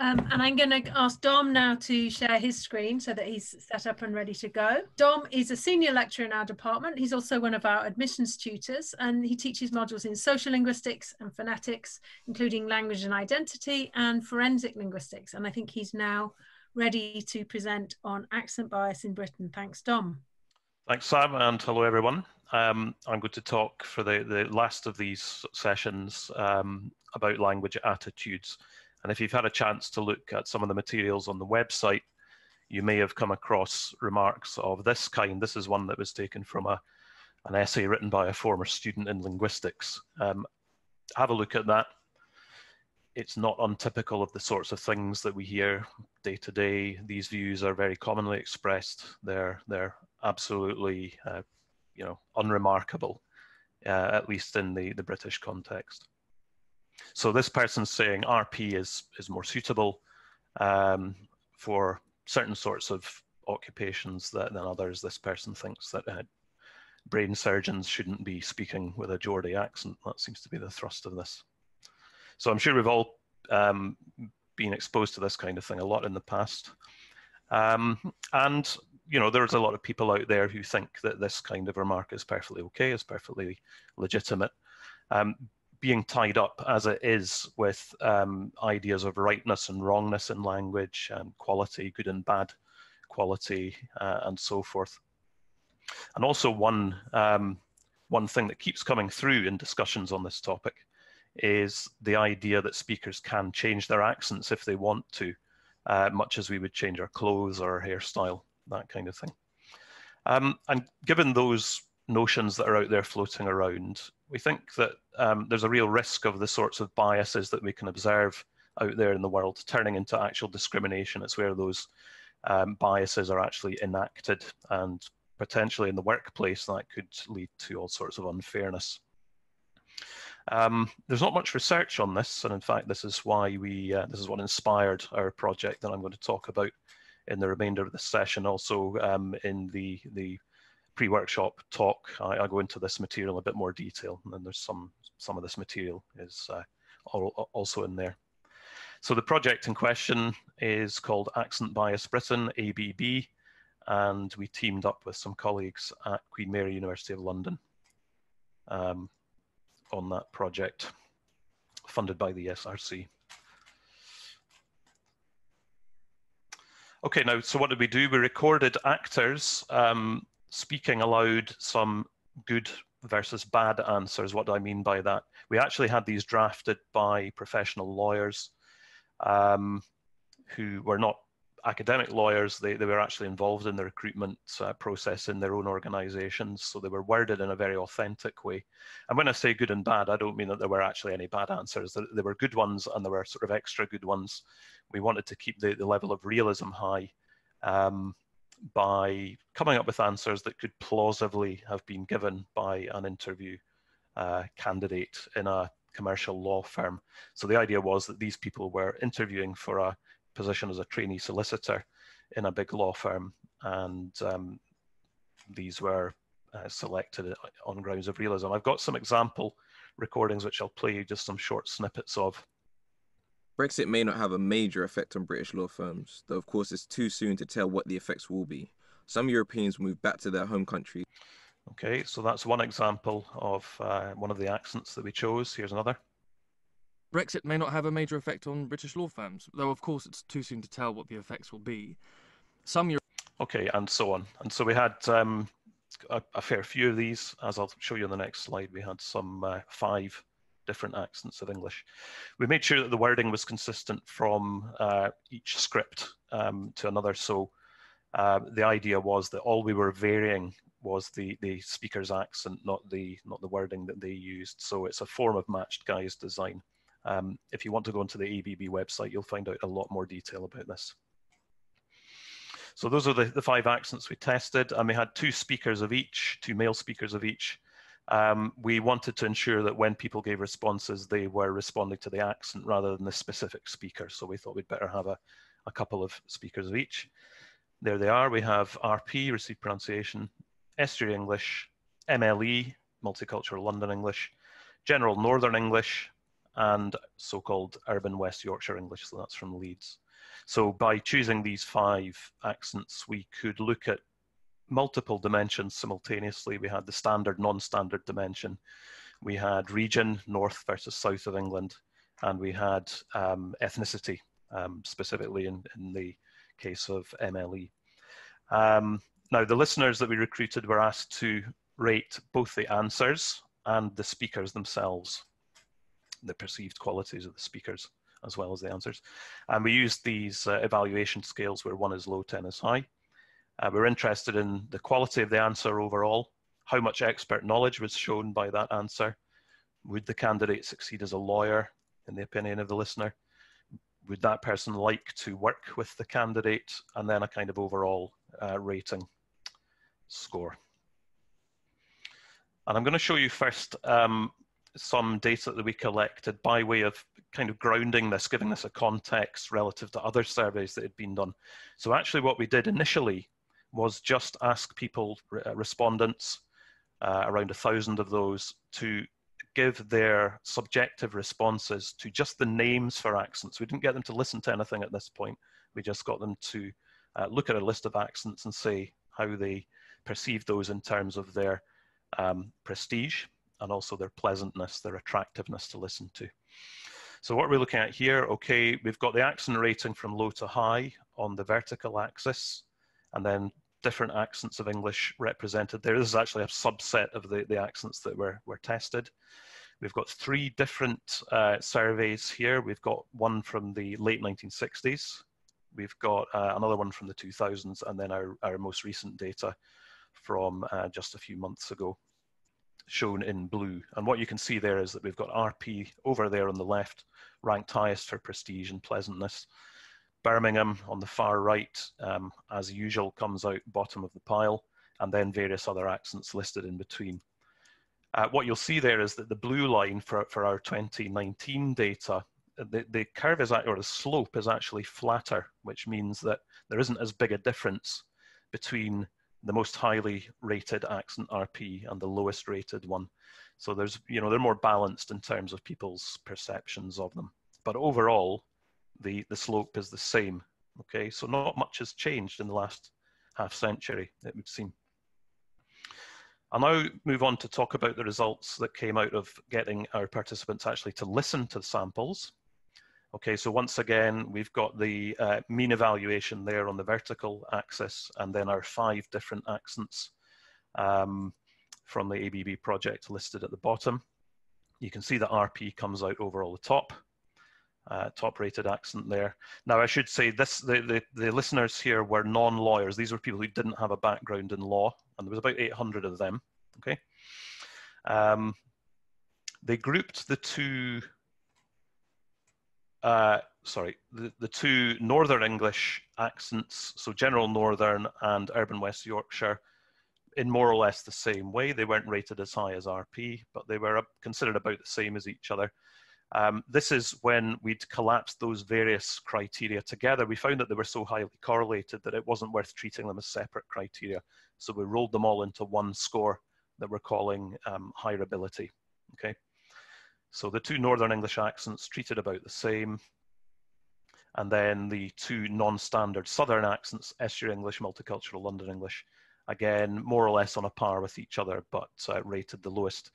Um, and I'm going to ask Dom now to share his screen so that he's set up and ready to go. Dom is a senior lecturer in our department. He's also one of our admissions tutors and he teaches modules in sociolinguistics and phonetics, including language and identity and forensic linguistics. And I think he's now ready to present on accent bias in Britain. Thanks, Dom. Thanks, Sam, and hello, everyone. Um, I'm going to talk for the, the last of these sessions um, about language attitudes. And if you've had a chance to look at some of the materials on the website, you may have come across remarks of this kind. This is one that was taken from a, an essay written by a former student in linguistics. Um, have a look at that. It's not untypical of the sorts of things that we hear day to day. These views are very commonly expressed. They're, they're absolutely, uh, you know, unremarkable, uh, at least in the, the British context. So this person's saying RP is, is more suitable um, for certain sorts of occupations that, than others. This person thinks that uh, brain surgeons shouldn't be speaking with a Geordie accent. That seems to be the thrust of this. So I'm sure we've all um, been exposed to this kind of thing a lot in the past. Um, and, you know, there's a lot of people out there who think that this kind of remark is perfectly okay, is perfectly legitimate. Um, being tied up as it is with um, ideas of rightness and wrongness in language and quality, good and bad quality, uh, and so forth. And also one, um, one thing that keeps coming through in discussions on this topic is the idea that speakers can change their accents if they want to, uh, much as we would change our clothes or our hairstyle, that kind of thing. Um, and given those notions that are out there floating around, we think that um, there's a real risk of the sorts of biases that we can observe out there in the world turning into actual discrimination. It's where those um, biases are actually enacted and potentially in the workplace that could lead to all sorts of unfairness. Um, there's not much research on this, and in fact, this is why we uh, this is what inspired our project that I'm going to talk about in the remainder of the session. Also, um, in the the pre-workshop talk, I, I, go into this material in a bit more detail, and then there's some some of this material is uh, also in there. So the project in question is called Accent Bias Britain, ABB, and we teamed up with some colleagues at Queen Mary University of London um, on that project, funded by the ESRC. Okay, now, so what did we do? We recorded actors um, speaking aloud some good versus bad answers. What do I mean by that? We actually had these drafted by professional lawyers um, who were not academic lawyers, they, they were actually involved in the recruitment uh, process in their own organizations. So they were worded in a very authentic way. And when I say good and bad, I don't mean that there were actually any bad answers. There, there were good ones and there were sort of extra good ones. We wanted to keep the, the level of realism high um, by coming up with answers that could plausibly have been given by an interview uh, candidate in a commercial law firm. So the idea was that these people were interviewing for a position as a trainee solicitor in a big law firm, and um, these were uh, selected on grounds of realism. I've got some example recordings which I'll play you just some short snippets of. Brexit may not have a major effect on British law firms, though of course it's too soon to tell what the effects will be. Some Europeans move back to their home country. Okay, so that's one example of uh, one of the accents that we chose. Here's another. Brexit may not have a major effect on British law firms, though of course it's too soon to tell what the effects will be. Some Euro- Okay, and so on. And so we had um, a, a, fair few of these, as I'll show you on the next slide. We had some uh, five different accents of English. We made sure that the wording was consistent from uh, each script um, to another. So uh, the idea was that all we were varying was the the speaker's accent, not the not the wording that they used. So it's a form of matched guise design. Um, if you want to go into the ABB website, you'll find out a lot more detail about this. So those are the, the five accents we tested, and we had two speakers of each, two male speakers of each. Um, we wanted to ensure that when people gave responses, they were responding to the accent rather than the specific speaker. So we thought we'd better have a, a couple of speakers of each. There they are. We have RP, received pronunciation, Estuary English, MLE, Multicultural London English, General Northern English, and so-called urban West Yorkshire English, so that's from Leeds. So by choosing these five accents, we could look at multiple dimensions simultaneously. We had the standard, non-standard dimension. We had region, north versus south of England, and we had um, ethnicity, um, specifically in, in, the case of MLE. Um, now, the listeners that we recruited were asked to rate both the answers and the speakers themselves the perceived qualities of the speakers as well as the answers. And we used these uh, evaluation scales where one is low, 10 is high. Uh, we're interested in the quality of the answer overall, how much expert knowledge was shown by that answer. Would the candidate succeed as a lawyer, in the opinion of the listener? Would that person like to work with the candidate? And then a kind of overall uh, rating score. And I'm going to show you first um, some data that we collected by way of kind of grounding this, giving this a context relative to other surveys that had been done. So actually what we did initially was just ask people, uh, respondents, uh, around a thousand of those, to give their subjective responses to just the names for accents. We didn't get them to listen to anything at this point. We just got them to uh, look at a list of accents and say how they perceive those in terms of their um, prestige and also their pleasantness, their attractiveness to listen to. So what we're looking at here, okay, we've got the accent rating from low to high on the vertical axis, and then different accents of English represented there. This is actually a subset of the, the accents that were, were tested. We've got three different uh, surveys here. We've got one from the late 1960s. We've got uh, another one from the 2000s, and then our, our most recent data from uh, just a few months ago. shown in blue. And what you can see there is that we've got RP over there on the left, ranked highest for prestige and pleasantness. Birmingham on the far right, um, as usual, comes out bottom of the pile, and then various other accents listed in between. Uh, what you'll see there is that the blue line for, for our 2019 data, uh, the, the curve is, or the slope is actually flatter, which means that there isn't as big a difference between the most highly rated accent RP and the lowest rated one. So there's, you know, they're more balanced in terms of people's perceptions of them. But overall, the, the slope is the same. Okay, so not much has changed in the last half century, it would seem. I'll now move on to talk about the results that came out of getting our participants actually to listen to the samples. Okay, so once again, we've got the uh, mean evaluation there on the vertical axis and then our five different accents um, from the ABB project listed at the bottom. You can see that RP comes out over all the top, uh, top rated accent there. Now I should say this, the, the, the listeners here were non-lawyers. These were people who didn't have a background in law and there was about 800 of them, okay? Um, they grouped the two, uh, sorry, the, the two Northern English accents, so General Northern and Urban West Yorkshire, in more or less the same way. They weren't rated as high as RP, but they were considered about the same as each other. Um, this is when we'd collapsed those various criteria together. We found that they were so highly correlated that it wasn't worth treating them as separate criteria. So we rolled them all into one score that we're calling um, hireability. Okay. So the two Northern English accents treated about the same. And then the two non-standard Southern accents, Estuary English, Multicultural London English, again, more or less on a par with each other, but uh, rated the lowest.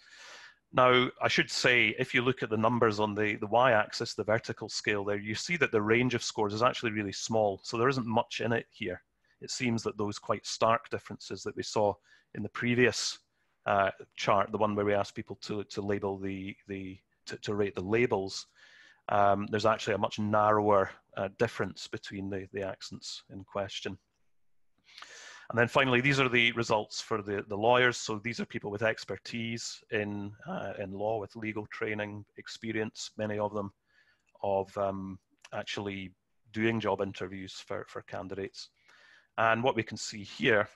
Now, I should say, if you look at the numbers on the, the y-axis, the vertical scale there, you see that the range of scores is actually really small. So there isn't much in it here. It seems that those quite stark differences that we saw in the previous uh, chart, the one where we asked people to, to label the, the to, to rate the labels, um, there's actually a much narrower uh, difference between the, the accents in question. And then finally, these are the results for the, the lawyers. So these are people with expertise in, uh, in law, with legal training, experience, many of them, of um, actually doing job interviews for, for candidates. And what we can see here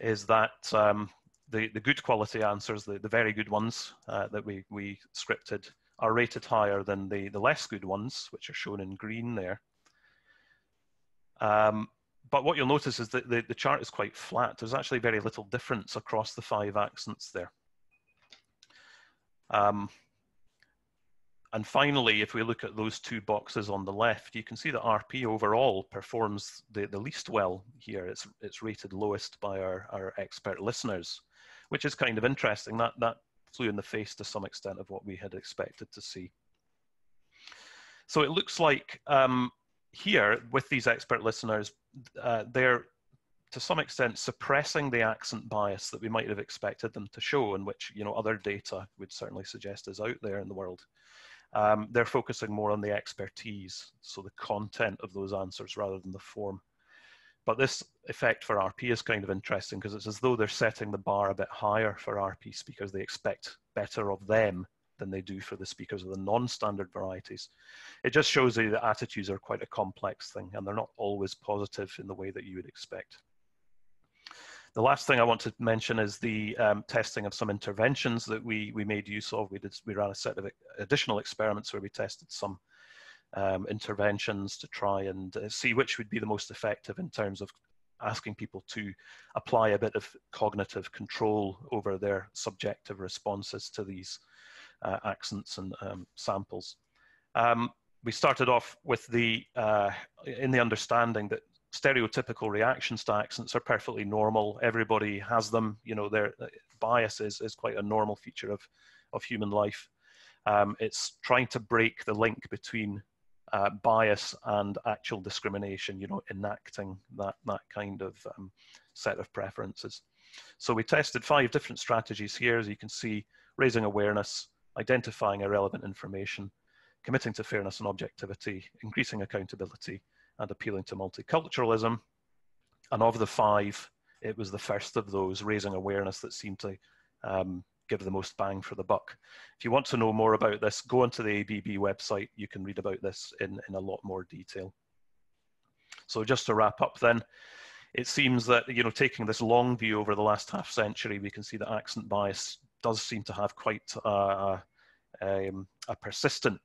is that um, the, the good quality answers, the, the very good ones uh, that we, we scripted, are rated higher than the, the less good ones, which are shown in green there. Um, but what you'll notice is that the, the chart is quite flat. There's actually very little difference across the five accents there. Um, and finally, if we look at those two boxes on the left, you can see that RP overall performs the, the least well here. It's, it's rated lowest by our, our expert listeners, which is kind of interesting. That, that flew in the face to some extent of what we had expected to see. So it looks like um, here with these expert listeners, uh, they're to some extent suppressing the accent bias that we might have expected them to show and which you know other data would certainly suggest is out there in the world. Um, they're focusing more on the expertise, so the content of those answers rather than the form. But this effect for RP is kind of interesting because it's as though they're setting the bar a bit higher for RP speakers. They expect better of them than they do for the speakers of the non-standard varieties. It just shows you that attitudes are quite a complex thing and they're not always positive in the way that you would expect. The last thing I want to mention is the um, testing of some interventions that we, we made use of. We, did, we ran a set of additional experiments where we tested some um, interventions to try and uh, see which would be the most effective in terms of asking people to apply a bit of cognitive control over their subjective responses to these uh, accents and um, samples. Um, we started off with the, uh, in the understanding that stereotypical reactions to accents are perfectly normal. Everybody has them, you know, their uh, bias is, is quite a normal feature of, of human life. Um, it's trying to break the link between uh, bias and actual discrimination, you know, enacting that, that kind of um, set of preferences. So we tested five different strategies here, as you can see, raising awareness, identifying irrelevant information, committing to fairness and objectivity, increasing accountability, and appealing to multiculturalism. And of the five, it was the first of those, raising awareness, that seemed to um, give the most bang for the buck. If you want to know more about this, go onto the ABB website. You can read about this in, in a lot more detail. So just to wrap up then, it seems that, you know, taking this long view over the last half century, we can see that accent bias does seem to have quite a, um, a persistent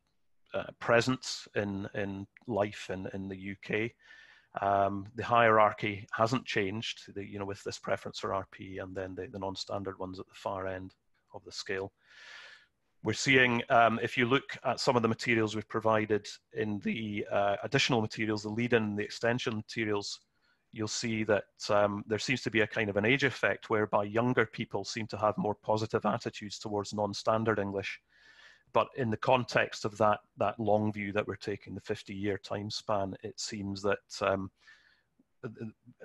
uh, presence in, in life in, in the UK. Um, the hierarchy hasn't changed, the, you know, with this preference for RP and then the, the non-standard ones at the far end of the scale. We're seeing, um, if you look at some of the materials we've provided in the uh, additional materials, the lead-in, the extension materials, you'll see that um, there seems to be a kind of an age effect whereby younger people seem to have more positive attitudes towards non-standard English. But in the context of that, that long view that we're taking, the 50 year time span, it seems that um,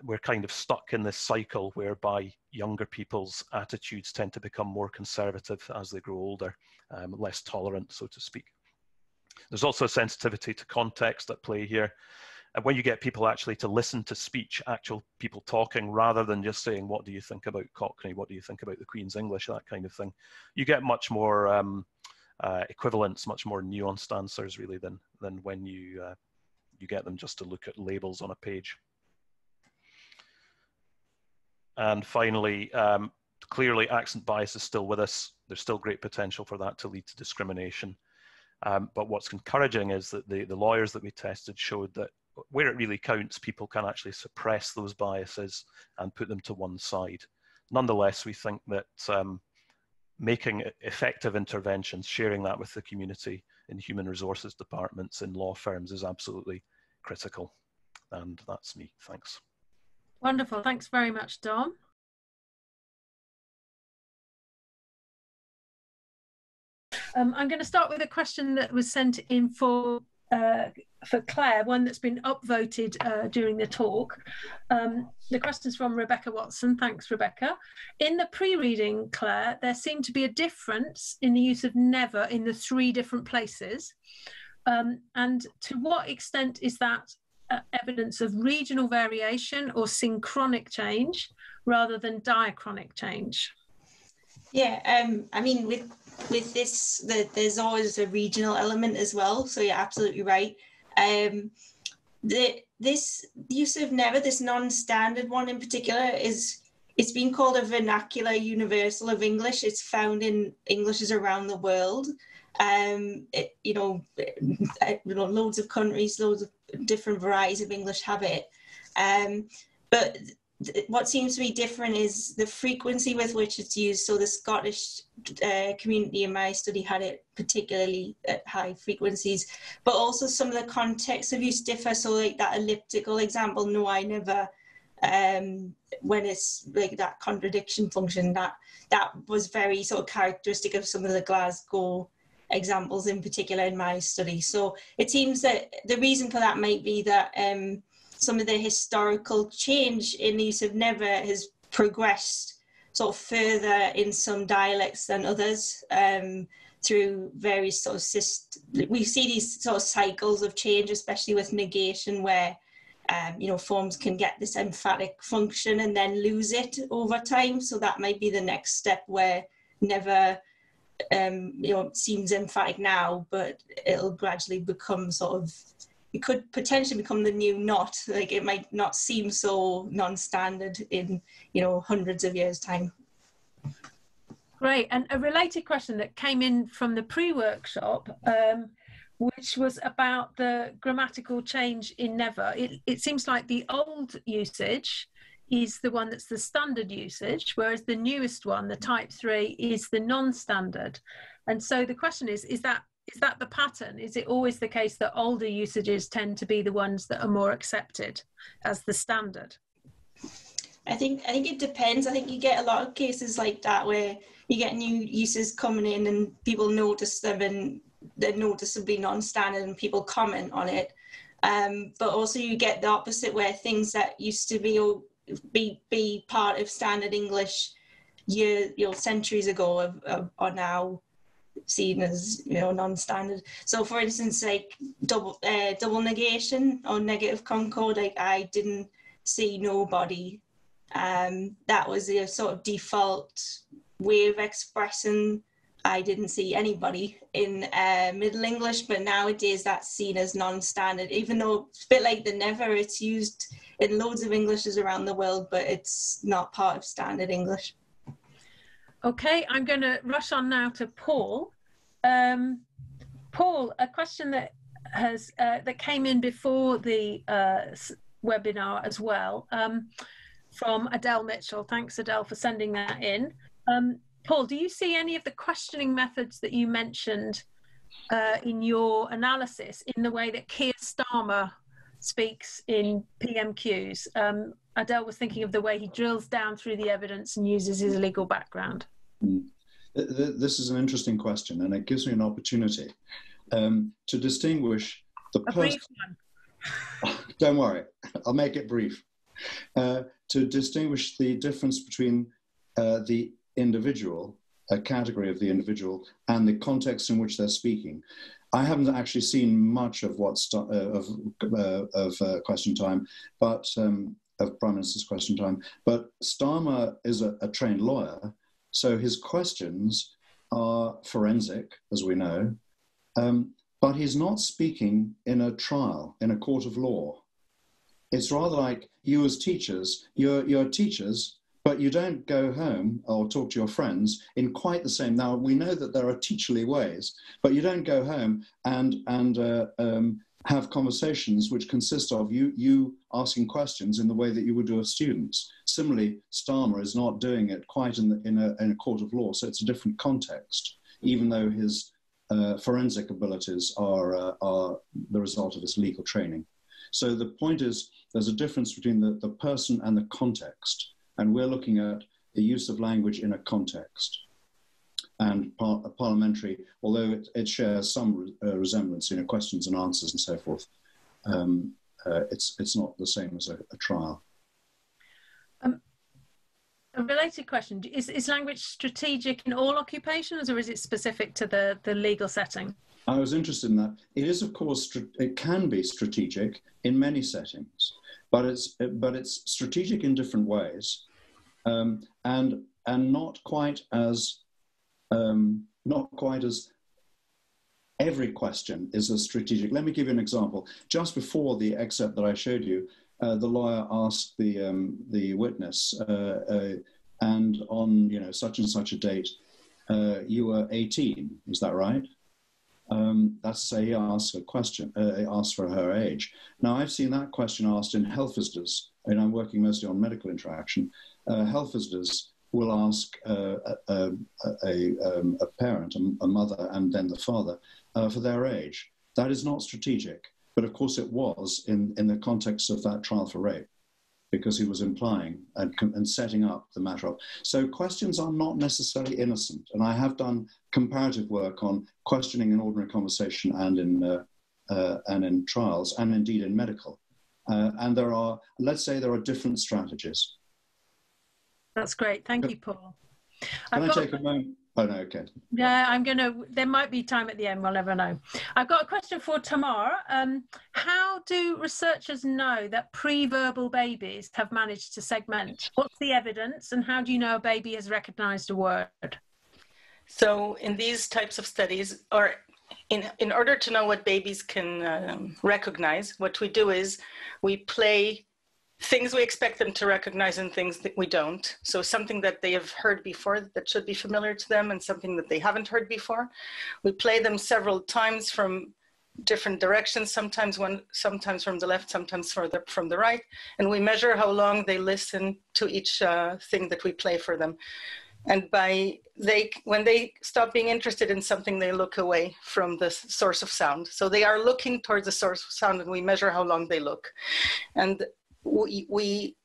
we're kind of stuck in this cycle whereby younger people's attitudes tend to become more conservative as they grow older, um, less tolerant, so to speak. There's also a sensitivity to context at play here. And when you get people actually to listen to speech, actual people talking, rather than just saying, what do you think about Cockney? What do you think about the Queen's English? That kind of thing. You get much more um, uh, equivalence, much more nuanced answers really than, than when you, uh, you get them just to look at labels on a page. And finally, um, clearly accent bias is still with us. There's still great potential for that to lead to discrimination. Um, but what's encouraging is that the, the lawyers that we tested showed that where it really counts, people can actually suppress those biases and put them to one side. Nonetheless, we think that um, making effective interventions, sharing that with the community in human resources departments, in law firms is absolutely critical. And that's me. Thanks. Wonderful. Thanks very much, Dom. Um, I'm going to start with a question that was sent in for uh, for Claire, one that's been upvoted uh, during the talk. Um, the question is from Rebecca Watson. Thanks, Rebecca. In the pre-reading, Claire, there seemed to be a difference in the use of never in the three different places. Um, and to what extent is that uh, evidence of regional variation or synchronic change rather than diachronic change? Yeah, um, I mean, with with this, the, there's always a regional element as well. So you're absolutely right. Um, the this use of never, this non-standard one in particular, is it's been called a vernacular universal of English. It's found in Englishes around the world. Um, it, you know, you know, loads of countries, loads of different varieties of English have it. Um, but what seems to be different is the frequency with which it's used. So the Scottish uh, community in my study had it particularly at high frequencies, but also some of the contexts of use differ. So like that elliptical example, no, I never, um, when it's like that contradiction function, that that was very sort of characteristic of some of the Glasgow examples in particular in my study. So it seems that the reason for that might be that um, some of the historical change in use of never has progressed sort of further in some dialects than others um, through various sort of syst- we see these sort of cycles of change especially with negation where um, you know forms can get this emphatic function and then lose it over time. So that might be the next step where never um, you know seems emphatic now but it'll gradually become sort of it could potentially become the new not like it might not seem so non-standard in you know hundreds of years time. Great. And a related question that came in from the pre-workshop um, which was about the grammatical change in never. It, it seems like the old usage is the one that's the standard usage whereas the newest one the type 3 is the non-standard. And so the question is is that is that the pattern? Is it always the case that older usages tend to be the ones that are more accepted as the standard? I think I think it depends. I think you get a lot of cases like that where you get new uses coming in and people notice them and they're noticeably non-standard and people comment on it. Um, but also you get the opposite where things that used to be be be part of standard English year you know centuries ago are, are now seen as you know non-standard. So, for instance, like double uh, double negation or negative concord, like I didn't see nobody. Um, that was the sort of default way of expressing. I didn't see anybody in uh, Middle English, but nowadays that's seen as non-standard. Even though it's a bit like the never, it's used in loads of Englishes around the world, but it's not part of standard English. Okay, I'm going to rush on now to Paul. Um, Paul, a question that has uh, that came in before the uh, webinar as well um, from Adele Mitchell. Thanks, Adele, for sending that in. Um, Paul, do you see any of the questioning methods that you mentioned uh, in your analysis in the way that Keir Starmer speaks in PMQs? Um, Adele was thinking of the way he drills down through the evidence and uses his legal background. Mm. This is an interesting question, and it gives me an opportunity um, to distinguish the person. Don't worry, I'll make it brief. Uh, to distinguish the difference between uh, the individual, a category of the individual, and the context in which they're speaking. I haven't actually seen much of what's uh, of uh, of uh, question time, but um, of Prime Minister's question time. But Starmer is a, a trained lawyer, so his questions are forensic, as we know, um, but he's not speaking in a trial, in a court of law. It's rather like you as teachers, you're, you're teachers, but you don't go home or talk to your friends in quite the same. Now, we know that there are teacherly ways, but you don't go home and, and uh, um, have conversations which consist of you, you asking questions in the way that you would do of students. Similarly, Starmer is not doing it quite in, the, in, a, in a court of law, so it's a different context, even though his uh, forensic abilities are, uh, are the result of his legal training. So the point is, there's a difference between the, the person and the context. And we're looking at the use of language in a context. And par parliamentary, although it, it shares some re uh, resemblance, you know, questions and answers and so forth, um, uh, it's, it's not the same as a, a trial. A related question: Is is language strategic in all occupations, or is it specific to the the legal setting? I was interested in that. It is, of course, it can be strategic in many settings, but it's but it's strategic in different ways, um, and and not quite as um, not quite as every question is as strategic. Let me give you an example. Just before the excerpt that I showed you, uh, the lawyer asked the um, the witness, uh, uh, and on you know such and such a date, uh, you were 18. Is that right? Um, that's to say, he asked a question. Uh, asked for her age. Now, I've seen that question asked in health visitors. Mean, I'm working mostly on medical interaction. Health visitors will ask a, a, a, um, a, parent, a, mother, and then the father for their age. That is not strategic. But of course, it was in, in the context of that trial for rape, because he was implying and, and setting up the matter of. So questions are not necessarily innocent. And I have done comparative work on questioning in ordinary conversation and in, uh, uh, and in trials, and indeed in medical. Uh, and there are, let's say, there are different strategies. That's great. Thank you, Paul. Can I've I take a moment? Oh no, okay. Yeah, I'm gonna. There might be time at the end. We'll never know. I've got a question for Tamar. Um, how do researchers know that pre-verbal babies have managed to segment? What's the evidence, and how do you know a baby has recognised a word? So, in these types of studies, or in in order to know what babies can um, recognize, what we do is we play things we expect them to recognize and things that we don't. So something that they have heard before that should be familiar to them and something that they haven't heard before. We play them several times from different directions, sometimes one, sometimes from the left, sometimes from the right, and we measure how long they listen to each uh, thing that we play for them. And by they, when they stop being interested in something, they look away from the source of sound. So they are looking towards the source of sound, and we measure how long they look. And we, we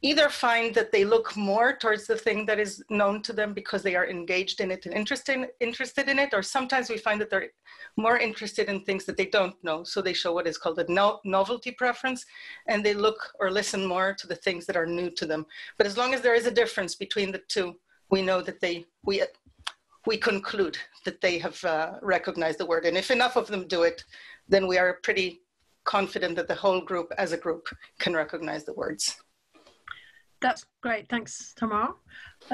either find that they look more towards the thing that is known to them because they are engaged in it and interested, interested in it, or sometimes we find that they're more interested in things that they don't know. So they show what is called a no novelty preference, and they look or listen more to the things that are new to them. But as long as there is a difference between the two, we know that they, we, we conclude that they have uh, recognized the word. And if enough of them do it, then we are pretty confident that the whole group as a group can recognize the words. That's great. Thanks, Tamar.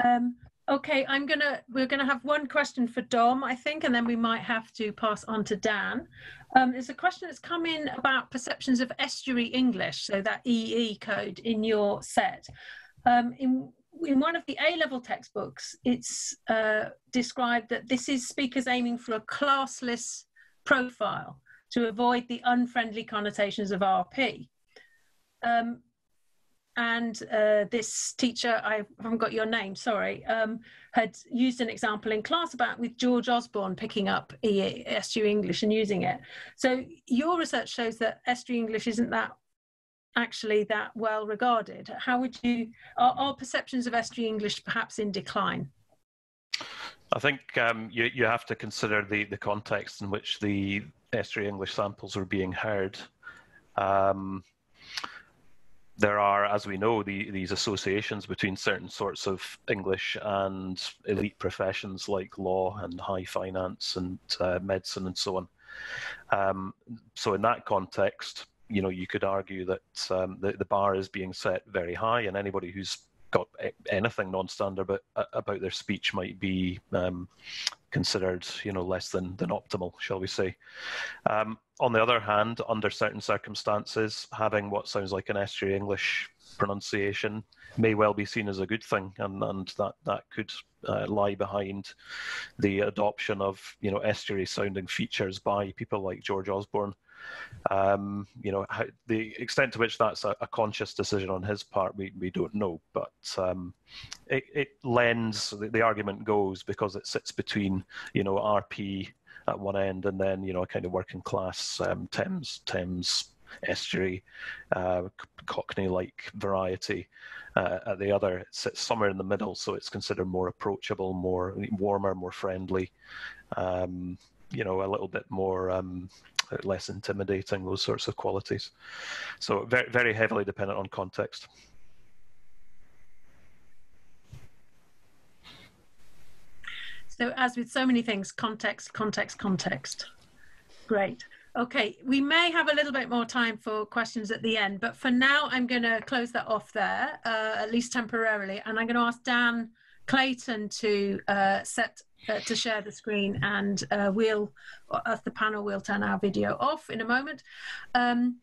Um, Okay, I'm gonna we're gonna have one question for Dom, I think, and then we might have to pass on to Dan. Um, there's a question that's come in about perceptions of estuary English, so that EE code in your set. Um, in in one of the A level textbooks, it's uh, described that this is speakers aiming for a classless profile to avoid the unfriendly connotations of RP. Um, and uh, this teacher, I haven't got your name, sorry, um, had used an example in class about with George Osborne picking up estuary English and using it. So your research shows that estuary English isn't that actually that well regarded. How would you, are, are perceptions of estuary English perhaps in decline? I think um, you, you have to consider the, the context in which the estuary English samples are being heard. Um, there are, as we know, the, these associations between certain sorts of English and elite professions like law and high finance and uh, medicine and so on. Um, so in that context, you know, you could argue that um, the, the bar is being set very high, and anybody who's got anything non-standard about, about their speech might be um, considered, you know, less than, than optimal, shall we say. Um, on the other hand, under certain circumstances, having what sounds like an estuary English pronunciation may well be seen as a good thing, and, and that, that could uh, lie behind the adoption of, you know, estuary sounding features by people like George Osborne um, you know, how, the extent to which that's a, a, conscious decision on his part, we, we don't know. But um, it, it lends, the, the, argument goes, because it sits between, you know, RP at one end and then, you know, a kind of working class um, Thames, Thames estuary, uh, Cockney-like variety. Uh, at the other, it sits somewhere in the middle, so it's considered more approachable, more warmer, more friendly. Um, you know, a little bit more um, less intimidating, those sorts of qualities. So very, very heavily dependent on context. So as with so many things, context, context, context. Great. Okay, we may have a little bit more time for questions at the end, but for now I'm going to close that off there, uh, at least temporarily, and I'm going to ask Dan Clayton to uh, set uh, to share the screen and uh, we'll, as the panel, we'll turn our video off in a moment. Um,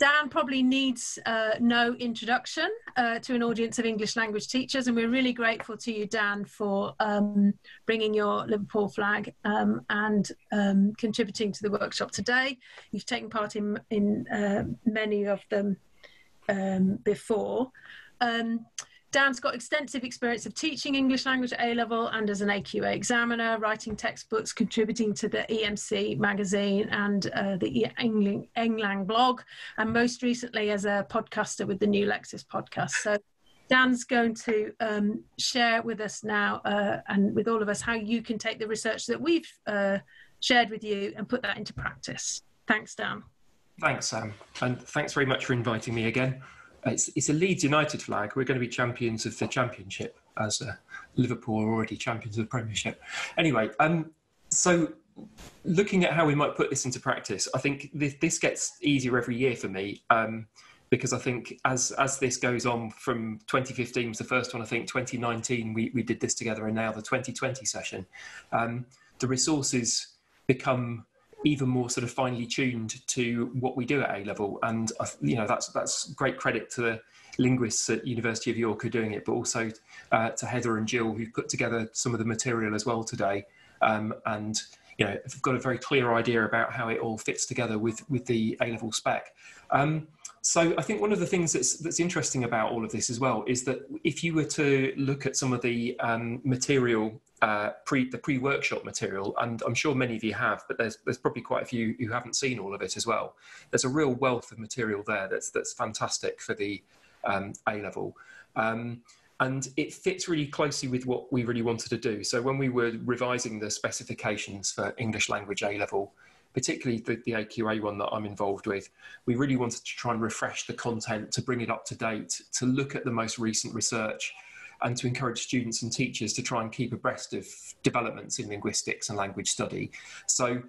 Dan probably needs uh, no introduction uh, to an audience of English language teachers, and we're really grateful to you, Dan, for um, bringing your Liverpool flag um, and um, contributing to the workshop today. You've taken part in, in uh, many of them um, before. Dan's got extensive experience of teaching English language at A level and as an AQA examiner, writing textbooks, contributing to the EMC magazine and uh, the Englang blog, and most recently as a podcaster with the New Lexis podcast. So Dan's going to um, share with us now uh, and with all of us how you can take the research that we've uh, shared with you and put that into practice. Thanks, Dan. Thanks, Sam. And thanks very much for inviting me again it's, it's a Leeds United flag. We're going to be champions of the championship as uh, Liverpool are already champions of the Premiership. Anyway, um, so looking at how we might put this into practice, I think this, this gets easier every year for me um, because I think as as this goes on from 2015 was the first one. I think 2019 we, we did this together, and now the 2020 session, um, the resources become even more sort of finely tuned to what we do at A level. And you know that's that's great credit to the linguists at University of York who are doing it, but also uh, to Heather and Jill who've put together some of the material as well today. Um, and you know, have got a very clear idea about how it all fits together with with the A level spec. Um, so I think one of the things that's that's interesting about all of this as well is that if you were to look at some of the um, material uh, pre the pre-workshop material, and I'm sure many of you have, but there's there's probably quite a few who haven't seen all of it as well. There's a real wealth of material there that's that's fantastic for the um, A level. Um, and it fits really closely with what we really wanted to do. So when we were revising the specifications for English language A level, particularly the, the AQA one that I'm involved with, we really wanted to try and refresh the content to bring it up to date, to look at the most recent research, and to encourage students and teachers to try and keep abreast of developments in linguistics and language study. So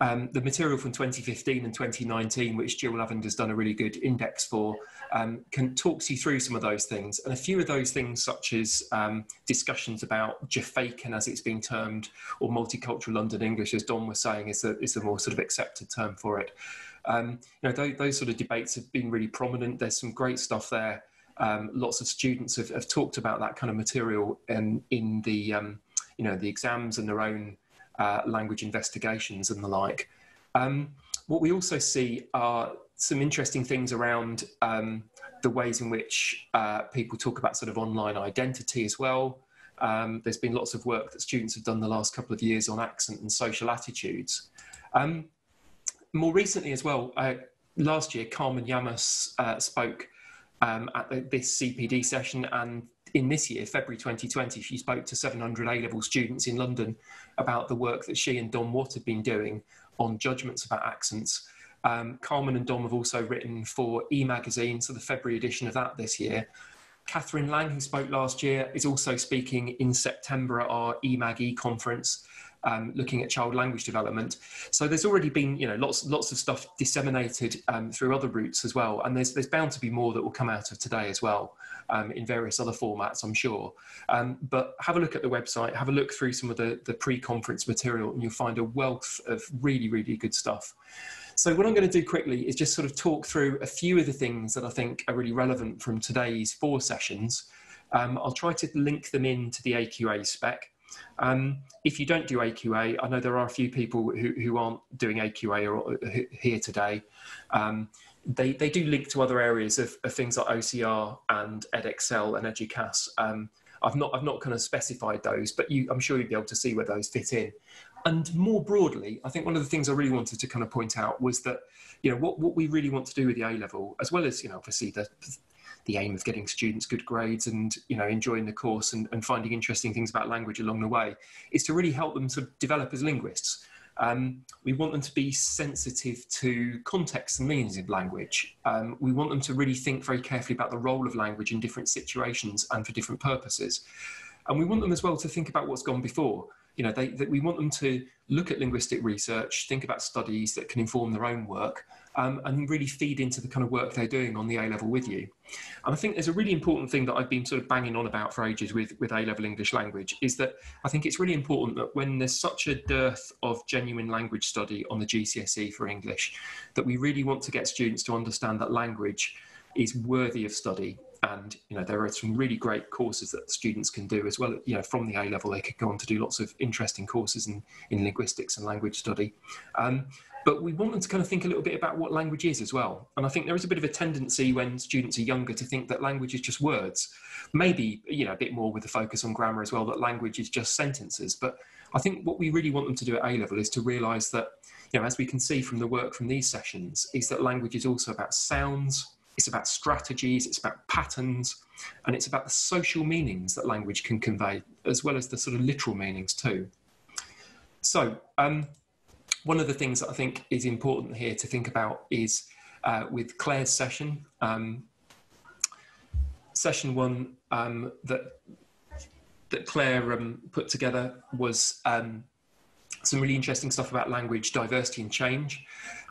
um, the material from 2015 and 2019, which Jill Lavender has done a really good index for, um, can talks you through some of those things. And a few of those things, such as um, discussions about Jafaican, as it's been termed, or multicultural London English, as Dom was saying, is the, is a more sort of accepted term for it. Um, you know, those, those, sort of debates have been really prominent. There's some great stuff there. Um, lots of students have, have, talked about that kind of material in, in the, um, you know, the exams and their own uh, language investigations and the like. Um, what we also see are some interesting things around um, the ways in which uh, people talk about sort of online identity as well. Um, there's been lots of work that students have done the last couple of years on accent and social attitudes. Um, more recently as well, uh, last year, Carmen Llamas uh, spoke um, at the, this CPD session and in this year, February 2020, she spoke to 700 A-level students in London about the work that she and Dom Watt have been doing on judgments about accents. Um, Carmen and Dom have also written for e-magazine, so the February edition of that this year. Catherine Lang, who spoke last year, is also speaking in September at our eMag E conference um, looking at child language development. So there's already been, you know, lots lots of stuff disseminated um, through other routes as well, and there's there's bound to be more that will come out of today as well. Um, in various other formats, I'm sure. Um, but have a look at the website, have a look through some of the, the pre conference material, and you'll find a wealth of really, really good stuff. So, what I'm going to do quickly is just sort of talk through a few of the things that I think are really relevant from today's four sessions. Um, I'll try to link them into the AQA spec. Um, if you don't do AQA, I know there are a few people who, who aren't doing AQA or, or here today. Um, they, they do link to other areas of, of things like OCR and Edexcel and Eduqas. Um, I've not I've not kind of specified those, but you, I'm sure you'll be able to see where those fit in. And more broadly, I think one of the things I really wanted to kind of point out was that you know what what we really want to do with the A level, as well as you know obviously the the aim of getting students good grades and you know enjoying the course and, and finding interesting things about language along the way is to really help them to develop as linguists um, we want them to be sensitive to context and meanings of language. Um, we want them to really think very carefully about the role of language in different situations and for different purposes. And we want them as well to think about what's gone before. You know, they, we want them to look at linguistic research, think about studies that can inform their own work, um, and really feed into the kind of work they're doing on the A level with you. And I think there's a really important thing that I've been sort of banging on about for ages with, with A level English language is that I think it's really important that when there's such a dearth of genuine language study on the GCSE for English, that we really want to get students to understand that language is worthy of study and you know there are some really great courses that students can do as well you know from the a level they could go on to do lots of interesting courses in, in linguistics and language study um, but we want them to kind of think a little bit about what language is as well. And I think there is a bit of a tendency when students are younger to think that language is just words. Maybe, you know, a bit more with the focus on grammar as well, that language is just sentences. But I think what we really want them to do at A level is to realize that, you know, as we can see from the work from these sessions, is that language is also about sounds, it's about strategies, it's about patterns, and it's about the social meanings that language can convey, as well as the sort of literal meanings too. So, um, one of the things that I think is important here to think about is uh, with Claire's session. Um, session one um, that that Claire um, put together was um, some really interesting stuff about language diversity and change,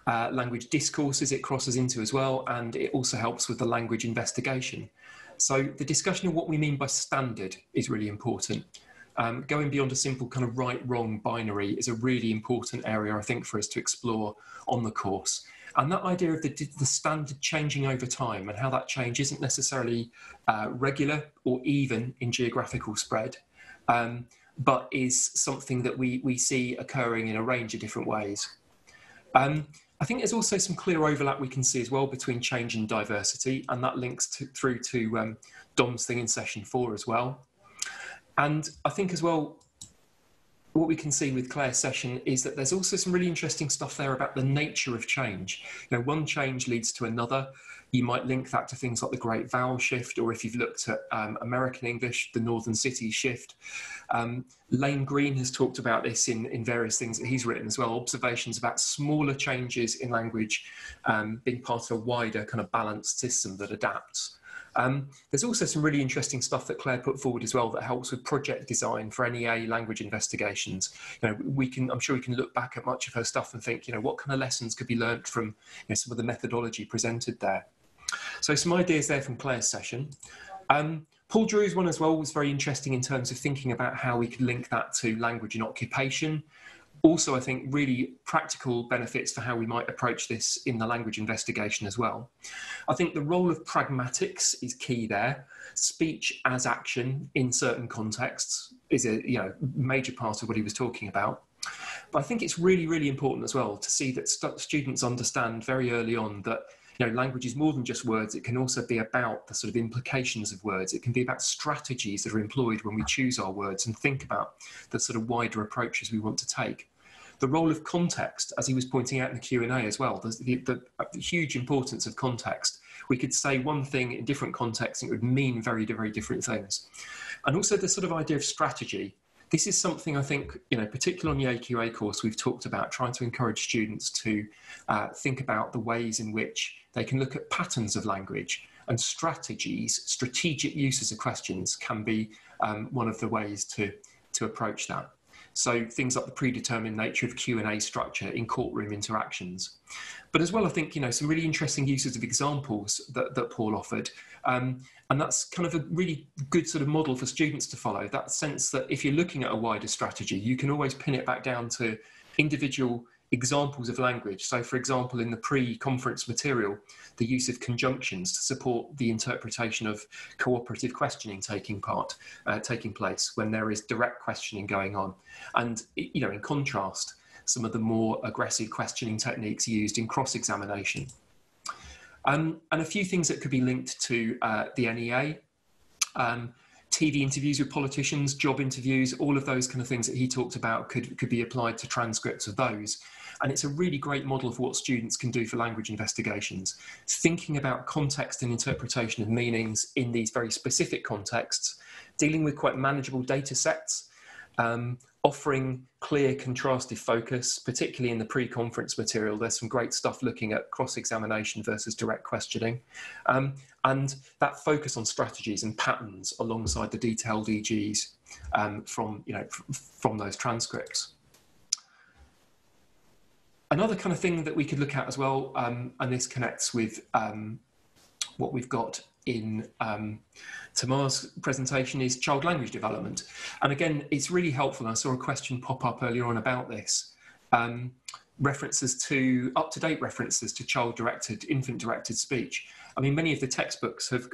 uh, language discourses it crosses into as well, and it also helps with the language investigation. So the discussion of what we mean by standard is really important um, going beyond a simple kind of right wrong binary is a really important area, I think, for us to explore on the course. And that idea of the, the standard changing over time and how that change isn't necessarily uh, regular or even in geographical spread, um, but is something that we, we see occurring in a range of different ways. Um, I think there's also some clear overlap we can see as well between change and diversity, and that links to, through to um, Dom's thing in session four as well. And I think as well, what we can see with Claire's session is that there's also some really interesting stuff there about the nature of change. You know, one change leads to another. You might link that to things like the Great Vowel Shift, or if you've looked at um, American English, the Northern City Shift. Um, Lane Greene has talked about this in, in various things that he's written as well, observations about smaller changes in language um, being part of a wider kind of balanced system that adapts. Um, there's also some really interesting stuff that Claire put forward as well that helps with project design for NEA language investigations. You know, we can, I'm sure we can look back at much of her stuff and think, you know, what kind of lessons could be learnt from you know, some of the methodology presented there. So some ideas there from Claire's session. Um, Paul Drew's one as well was very interesting in terms of thinking about how we could link that to language and occupation also, I think, really practical benefits for how we might approach this in the language investigation as well. I think the role of pragmatics is key there. Speech as action in certain contexts is a you know major part of what he was talking about. But I think it's really, really important as well to see that st students understand very early on that you know, language is more than just words. It can also be about the sort of implications of words. It can be about strategies that are employed when we choose our words and think about the sort of wider approaches we want to take the role of context, as he was pointing out in the Q&A as well, the, the, the, huge importance of context. We could say one thing in different contexts and it would mean very, very different things. And also the sort of idea of strategy. This is something I think, you know, particularly on the AQA course, we've talked about trying to encourage students to uh, think about the ways in which they can look at patterns of language and strategies, strategic uses of questions can be um, one of the ways to, to approach that. So things like the predetermined nature of Q&A structure in courtroom interactions. But as well, I think, you know, some really interesting uses of examples that, that Paul offered. Um, and that's kind of a really good sort of model for students to follow, that sense that if you're looking at a wider strategy, you can always pin it back down to individual examples of language. So, for example, in the pre conference material, the use of conjunctions to support the interpretation of cooperative questioning taking part, uh, taking place when there is direct questioning going on. And, you know, in contrast, some of the more aggressive questioning techniques used in cross examination. Um, and a few things that could be linked to uh, the NEA. Um, TV interviews with politicians, job interviews, all of those kind of things that he talked about could, could be applied to transcripts of those. And it's a really great model for what students can do for language investigations. Thinking about context and interpretation of meanings in these very specific contexts, dealing with quite manageable data sets, um, offering clear contrastive focus, particularly in the pre-conference material. There's some great stuff looking at cross-examination versus direct questioning. Um, and that focus on strategies and patterns alongside the detailed EGs um, from, you know, from those transcripts. Another kind of thing that we could look at as well, um, and this connects with um, what we've got in um, Tamar's presentation is child language development. And again, it's really helpful. I saw a question pop up earlier on about this. Um, references to up-to-date references to child-directed, infant-directed speech. I mean, many of the textbooks have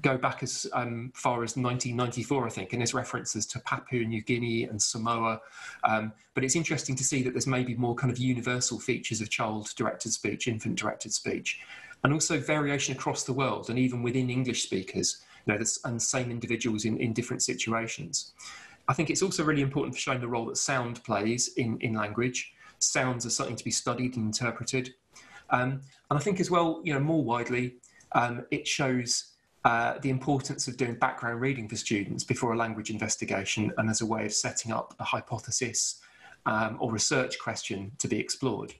go back as um, far as 1994, I think, and there's references to Papua New Guinea and Samoa. Um, but it's interesting to see that there's maybe more kind of universal features of child-directed speech, infant-directed speech, and also variation across the world and even within English speakers, you know, and same individuals in, in different situations. I think it's also really important for showing the role that sound plays in, in language. Sounds are something to be studied and interpreted. Um, and I think as well, you know, more widely, um, it shows uh, the importance of doing background reading for students before a language investigation and as a way of setting up a hypothesis um, or research question to be explored.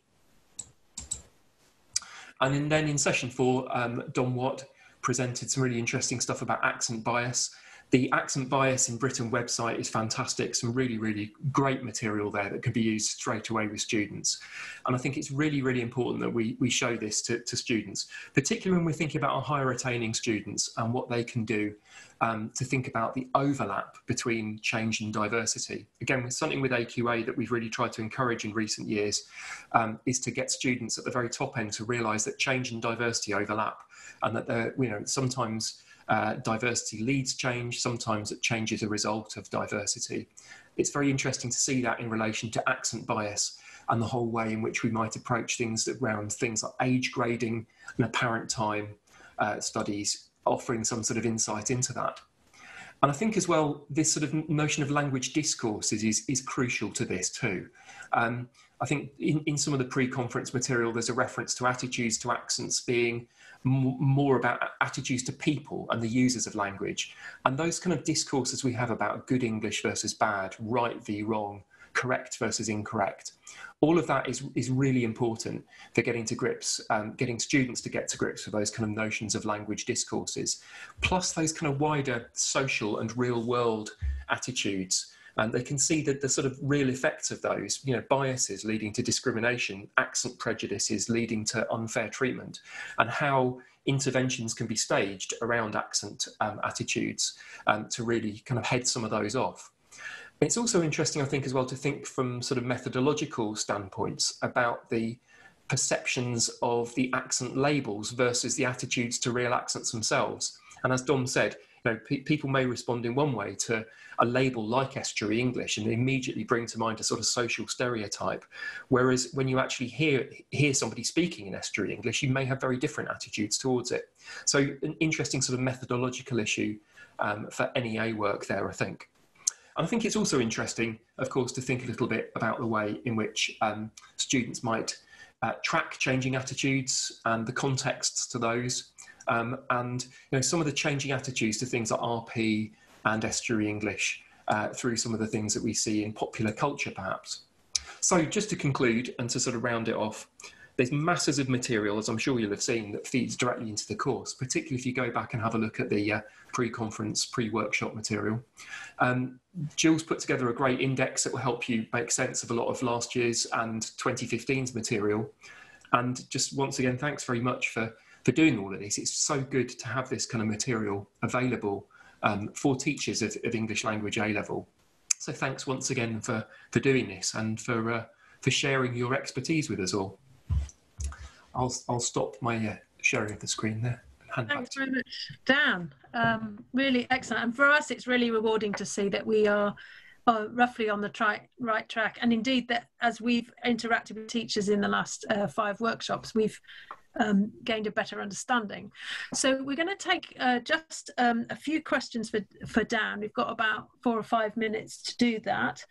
And then in session four, um, Dom Watt presented some really interesting stuff about accent bias the Accent Bias in Britain website is fantastic. Some really, really great material there that can be used straight away with students. And I think it's really, really important that we, we show this to, to students, particularly when we're thinking about our higher attaining students and what they can do um, to think about the overlap between change and diversity. Again, with something with AQA that we've really tried to encourage in recent years um, is to get students at the very top end to realise that change and diversity overlap and that they're, you know, sometimes uh, diversity leads change, sometimes it changes a result of diversity. It's very interesting to see that in relation to accent bias and the whole way in which we might approach things around things like age grading and apparent time uh, studies, offering some sort of insight into that. And I think as well, this sort of notion of language discourses is, is crucial to this too. Um, I think in, in some of the pre-conference material, there's a reference to attitudes to accents being more about attitudes to people and the users of language. And those kind of discourses we have about good English versus bad, right v wrong, correct versus incorrect. All of that is, is really important for getting to grips, um, getting students to get to grips with those kind of notions of language discourses, plus those kind of wider social and real world attitudes and they can see that the sort of real effects of those, you know, biases leading to discrimination, accent prejudices leading to unfair treatment, and how interventions can be staged around accent um, attitudes um, to really kind of head some of those off. It's also interesting, I think, as well to think from sort of methodological standpoints about the perceptions of the accent labels versus the attitudes to real accents themselves. And as Dom said, know, pe people may respond in one way to a label like estuary English and immediately bring to mind a sort of social stereotype. Whereas when you actually hear hear somebody speaking in estuary English, you may have very different attitudes towards it. So an interesting sort of methodological issue um, for NEA work there, I think. And I think it's also interesting, of course, to think a little bit about the way in which um, students might uh, track changing attitudes and the contexts to those. Um, and you know, some of the changing attitudes to things like RP and estuary English uh, through some of the things that we see in popular culture, perhaps. So, just to conclude and to sort of round it off, there's masses of material, as I'm sure you'll have seen, that feeds directly into the course, particularly if you go back and have a look at the uh, pre conference, pre workshop material. Um, Jill's put together a great index that will help you make sense of a lot of last year's and 2015's material. And just once again, thanks very much for for doing all of this. It's so good to have this kind of material available um, for teachers of, of, English language A level. So thanks once again for, for doing this and for, uh, for sharing your expertise with us all. I'll, I'll stop my uh, sharing of the screen there. Thanks very much, Dan. Um, really excellent. And for us, it's really rewarding to see that we are uh, roughly on the tri- right track. And indeed, that as we've interacted with teachers in the last uh, five workshops, we've um, gained a better understanding. So we're going to take uh, just um, a few questions for, for Dan. We've got about four or five minutes to do that.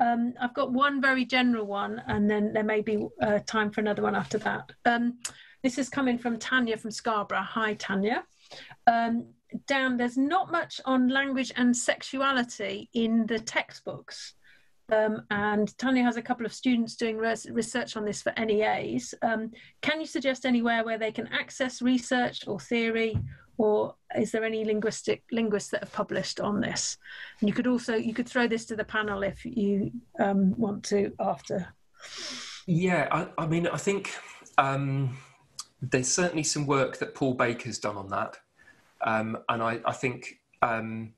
Um, I've got one very general one, and then there may be uh, time for another one after that. Um, this is coming from Tanya from Scarborough. Hi, Tanya. Um, Dan, there's not much on language and sexuality in the textbooks. Um, and Tanya has a couple of students doing res research on this for NEAs. Um, can you suggest anywhere where they can access research or theory, or is there any linguistic linguists that have published on this? And you could also you could throw this to the panel if you um, want to after. Yeah, I, I mean, I think um, there's certainly some work that Paul Baker's done on that, um, and I, I think um,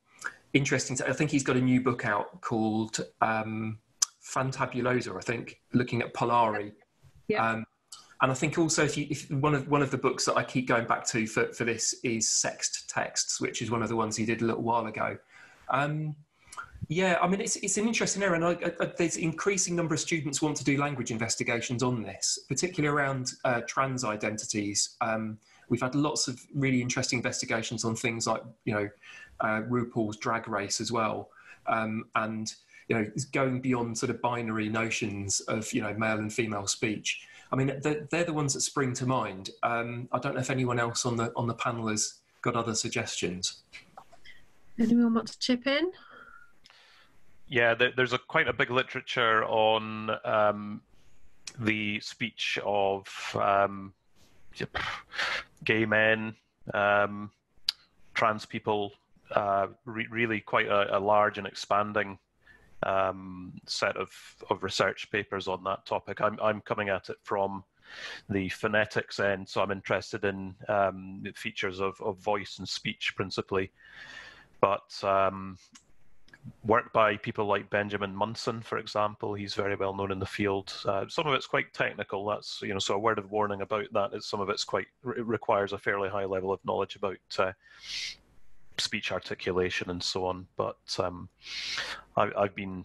interesting. I think he's got a new book out called um, Fantabulosa. I think looking at Polari. Yeah. Um, and I think also if you if one of one of the books that I keep going back to for, for this is Sexed Texts, which is one of the ones he did a little while ago. Um, yeah, I mean it's it's an interesting area, and I, I, there's increasing number of students want to do language investigations on this, particularly around uh, trans identities. Um, we've had lots of really interesting investigations on things like you know uh, RuPaul's Drag Race as well, um, and you know going beyond sort of binary notions of you know male and female speech. I mean, they're, they're the ones that spring to mind. Um, I don't know if anyone else on the on the panel has got other suggestions. Anyone want to chip in? Yeah, there, there's a quite a big literature on um, the speech of um, gay men, um, trans people, uh, re- really quite a, a, large and expanding um, set of, of research papers on that topic. I'm, I'm coming at it from the phonetics end, so I'm interested in um, features of, of voice and speech principally. But um, work by people like Benjamin Munson, for example. He's very well known in the field. Uh, some of it's quite technical. That's you know, so a word of warning about that is some of it's quite it requires a fairly high level of knowledge about uh, speech articulation and so on. But um, I, I've been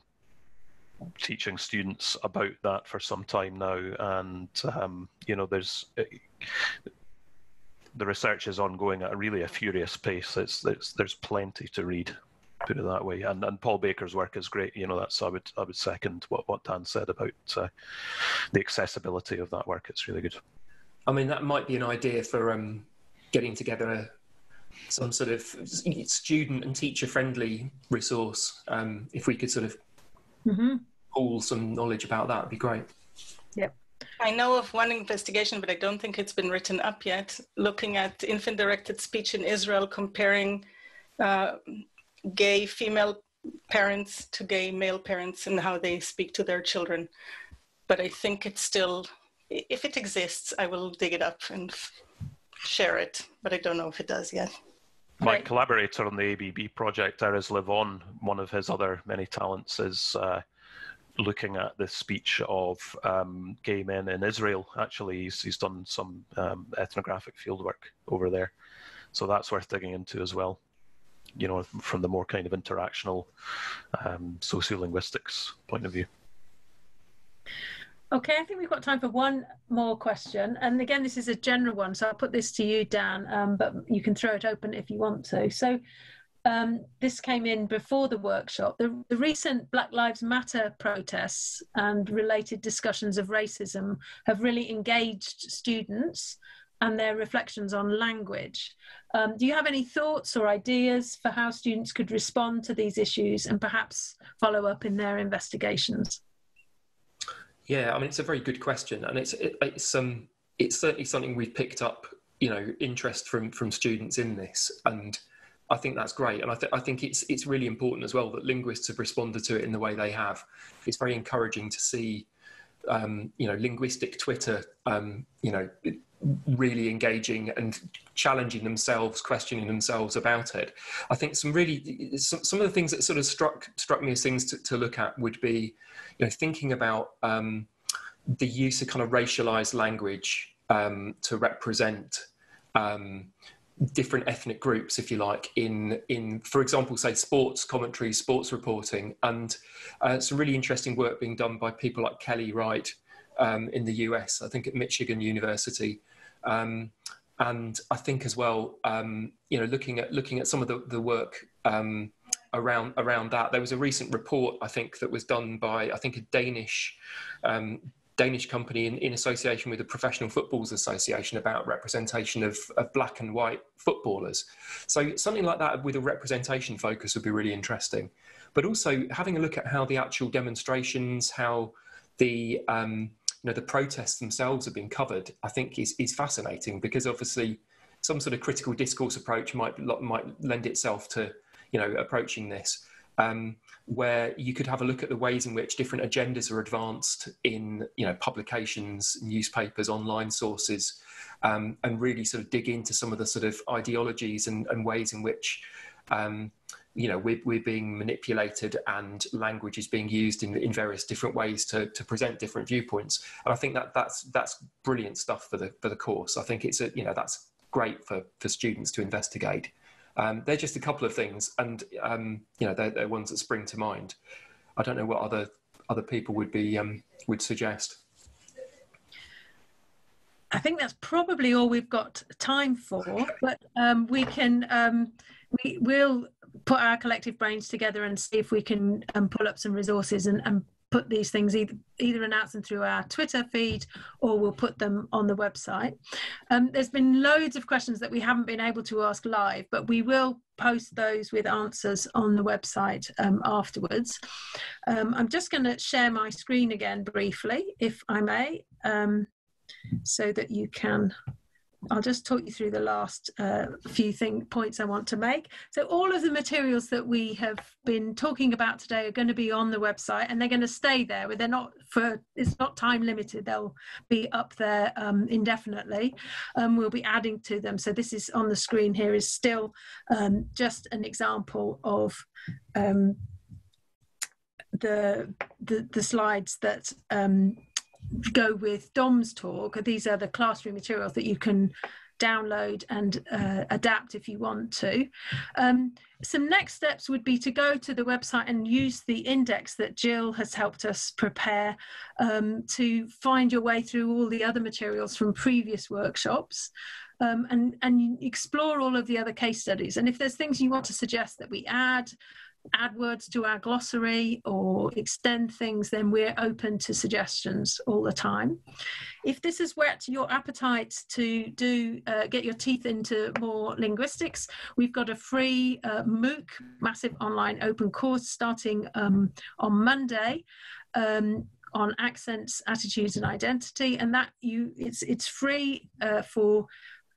teaching students about that for some time now, and um, you know, there's. It, the research is ongoing at a really a furious pace. It's, it's, there's plenty to read put it that way. And and Paul Baker's work is great. You know, that's I would I would second what what Dan said about uh, the accessibility of that work. It's really good. I mean, that might be an idea for um, getting together a, some sort of student and teacher friendly resource. Um, if we could sort of mm-hmm. pool some knowledge about that would be great. Yep. I know of one investigation, but I don't think it's been written up yet, looking at infant directed speech in Israel, comparing uh, gay female parents to gay male parents and how they speak to their children. But I think it's still, if it exists, I will dig it up and share it, but I don't know if it does yet. My Right. collaborator on the ABB project, Erez Levon, one of his other many talents is uh, looking at the speech of um, gay men in Israel. Actually, he's, he's done some um, ethnographic fieldwork over there. So that's worth digging into as well, you know, from the more kind of interactional um, sociolinguistics point of view. Okay, I think we've got time for one more question. And again, this is a general one, so I'll put this to you, Dan, um, but you can throw it open if you want to. So um, this came in before the workshop. The, the recent Black Lives Matter protests and related discussions of racism have really engaged students and their reflections on language. Um, do you have any thoughts or ideas for how students could respond to these issues and perhaps follow up in their investigations? Yeah, I mean it's a very good question, and it's it, it's um it's certainly something we've picked up, you know, interest from from students in this, and I think that's great, and I, th- I think it's it's really important as well that linguists have responded to it in the way they have. It's very encouraging to see, um, you know, linguistic Twitter, um, you know, really engaging and challenging themselves, questioning themselves about it. I think some really some, some of the things that sort of struck struck me as things to, to look at would be, you know, thinking about um, the use of kind of racialized language um, to represent um, different ethnic groups, if you like, in in for example, say sports commentary, sports reporting, and uh, some really interesting work being done by people like Kelly Wright um, in the US. I think at Michigan University. Um, and I think as well, um, you know, looking at looking at some of the, the work um, around around that, there was a recent report I think that was done by I think a Danish um, Danish company in, in association with the Professional Footballers Association about representation of, of black and white footballers. So something like that with a representation focus would be really interesting. But also having a look at how the actual demonstrations, how the um, know the protests themselves have been covered, I think is is fascinating because obviously some sort of critical discourse approach might might lend itself to you know approaching this. Um, where you could have a look at the ways in which different agendas are advanced in you know publications, newspapers, online sources, um, and really sort of dig into some of the sort of ideologies and, and ways in which um, you know we're, we're being manipulated and language is being used in, in various different ways to, to present different viewpoints. And I think that that's that's brilliant stuff for the for the course. I think it's a you know that's great for for students to investigate. Um, they're just a couple of things, and um, you know they're, they're, ones that spring to mind. I don't know what other other people would be um, would suggest. I think that's probably all we've got time for, but um, we can um, we will put our collective brains together and see if we can um, pull up some resources and, and put these things either either announce them through our Twitter feed or we'll put them on the website. Um, there's been loads of questions that we haven't been able to ask live, but we will post those with answers on the website um, afterwards. Um, I'm just going to share my screen again briefly, if I may, um, so that you can I'll just talk you through the last uh, few thing points I want to make. So all of the materials that we have been talking about today are going to be on the website, and they're going to stay there. They're not for it's not time limited. They'll be up there um, indefinitely. Um, we'll be adding to them. So this is on the screen here is still um, just an example of um, the, the the slides that um, go with Dom's talk. These are the classroom materials that you can download and uh, adapt if you want to. Um, some next steps would be to go to the website and use the index that Jill has helped us prepare um, to find your way through all the other materials from previous workshops. Um, and, and explore all of the other case studies. And if there's things you want to suggest that we add, add words to our glossary or extend things, then we're open to suggestions all the time. If this has whet your appetite to do uh, get your teeth into more linguistics, we've got a free uh, MOOC, massive online open course starting um, on Monday. um, on accents, attitudes, and identity, and that you it's it's free uh, for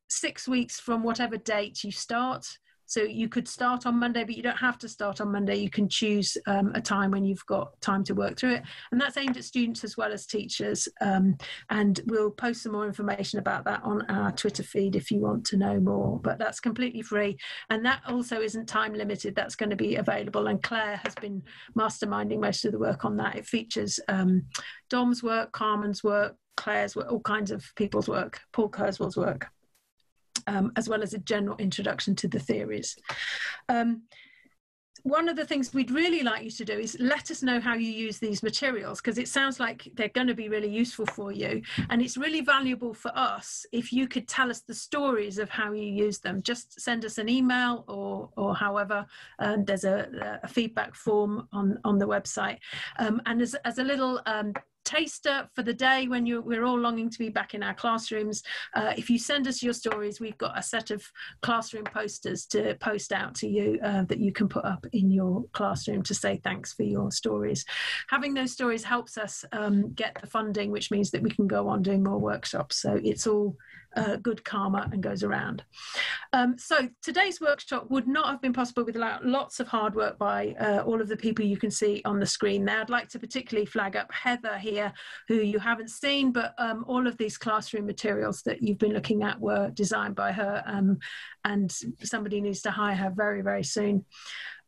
six weeks from whatever date you start. So you could start on Monday, but you don't have to start on Monday. You can choose um, a time when you've got time to work through it. And that's aimed at students as well as teachers. Um, and we'll post some more information about that on our Twitter feed if you want to know more. But that's completely free. And that also isn't time limited. That's going to be available. And Claire has been masterminding most of the work on that. It features um, Dom's work, Carmen's work, Claire's work, all kinds of people's work, Paul Kerswill's work um, as well as a general introduction to the theories. Um, one of the things we'd really like you to do is let us know how you use these materials because it sounds like they're going to be really useful for you. And it's really valuable for us if you could tell us the stories of how you use them. Just send us an email or or however um, there's a, a, feedback form on on the website. Um, and as, as a little um, taster for the day when you we're all longing to be back in our classrooms. Uh, if you send us your stories, we've got a set of classroom posters to post out to you uh, that you can put up in your classroom to say thanks for your stories. Having those stories helps us um, get the funding, which means that we can go on doing more workshops. So it's all uh, good karma and goes around. Um, so today's workshop would not have been possible without lots of hard work by uh, all of the people you can see on the screen there. I'd like to particularly flag up Heather here, who you haven't seen, but um, all of these classroom materials that you've been looking at were designed by her um, and somebody needs to hire her very, very soon.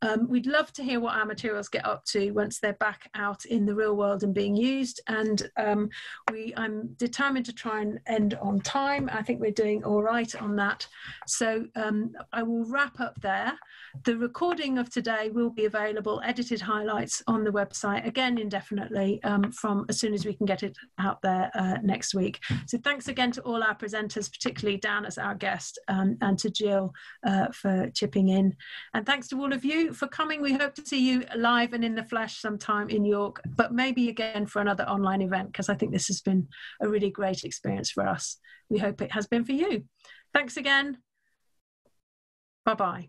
Um, we'd love to hear what our materials get up to once they're back out in the real world and being used. And um, we, I'm determined to try and end on time. I think we're doing all right on that. So um, I will wrap up there. The recording of today will be available, edited highlights on the website, again indefinitely, um, from as soon as we can get it out there uh, next week. So thanks again to all our presenters, particularly Dan as our guest, um, and to Jill uh, for chipping in. And thanks to all of for coming. We hope to see you live and in the flesh sometime in York, but maybe again for another online event because I think this has been a really great experience for us. We hope it has been for you. Thanks again. Bye bye.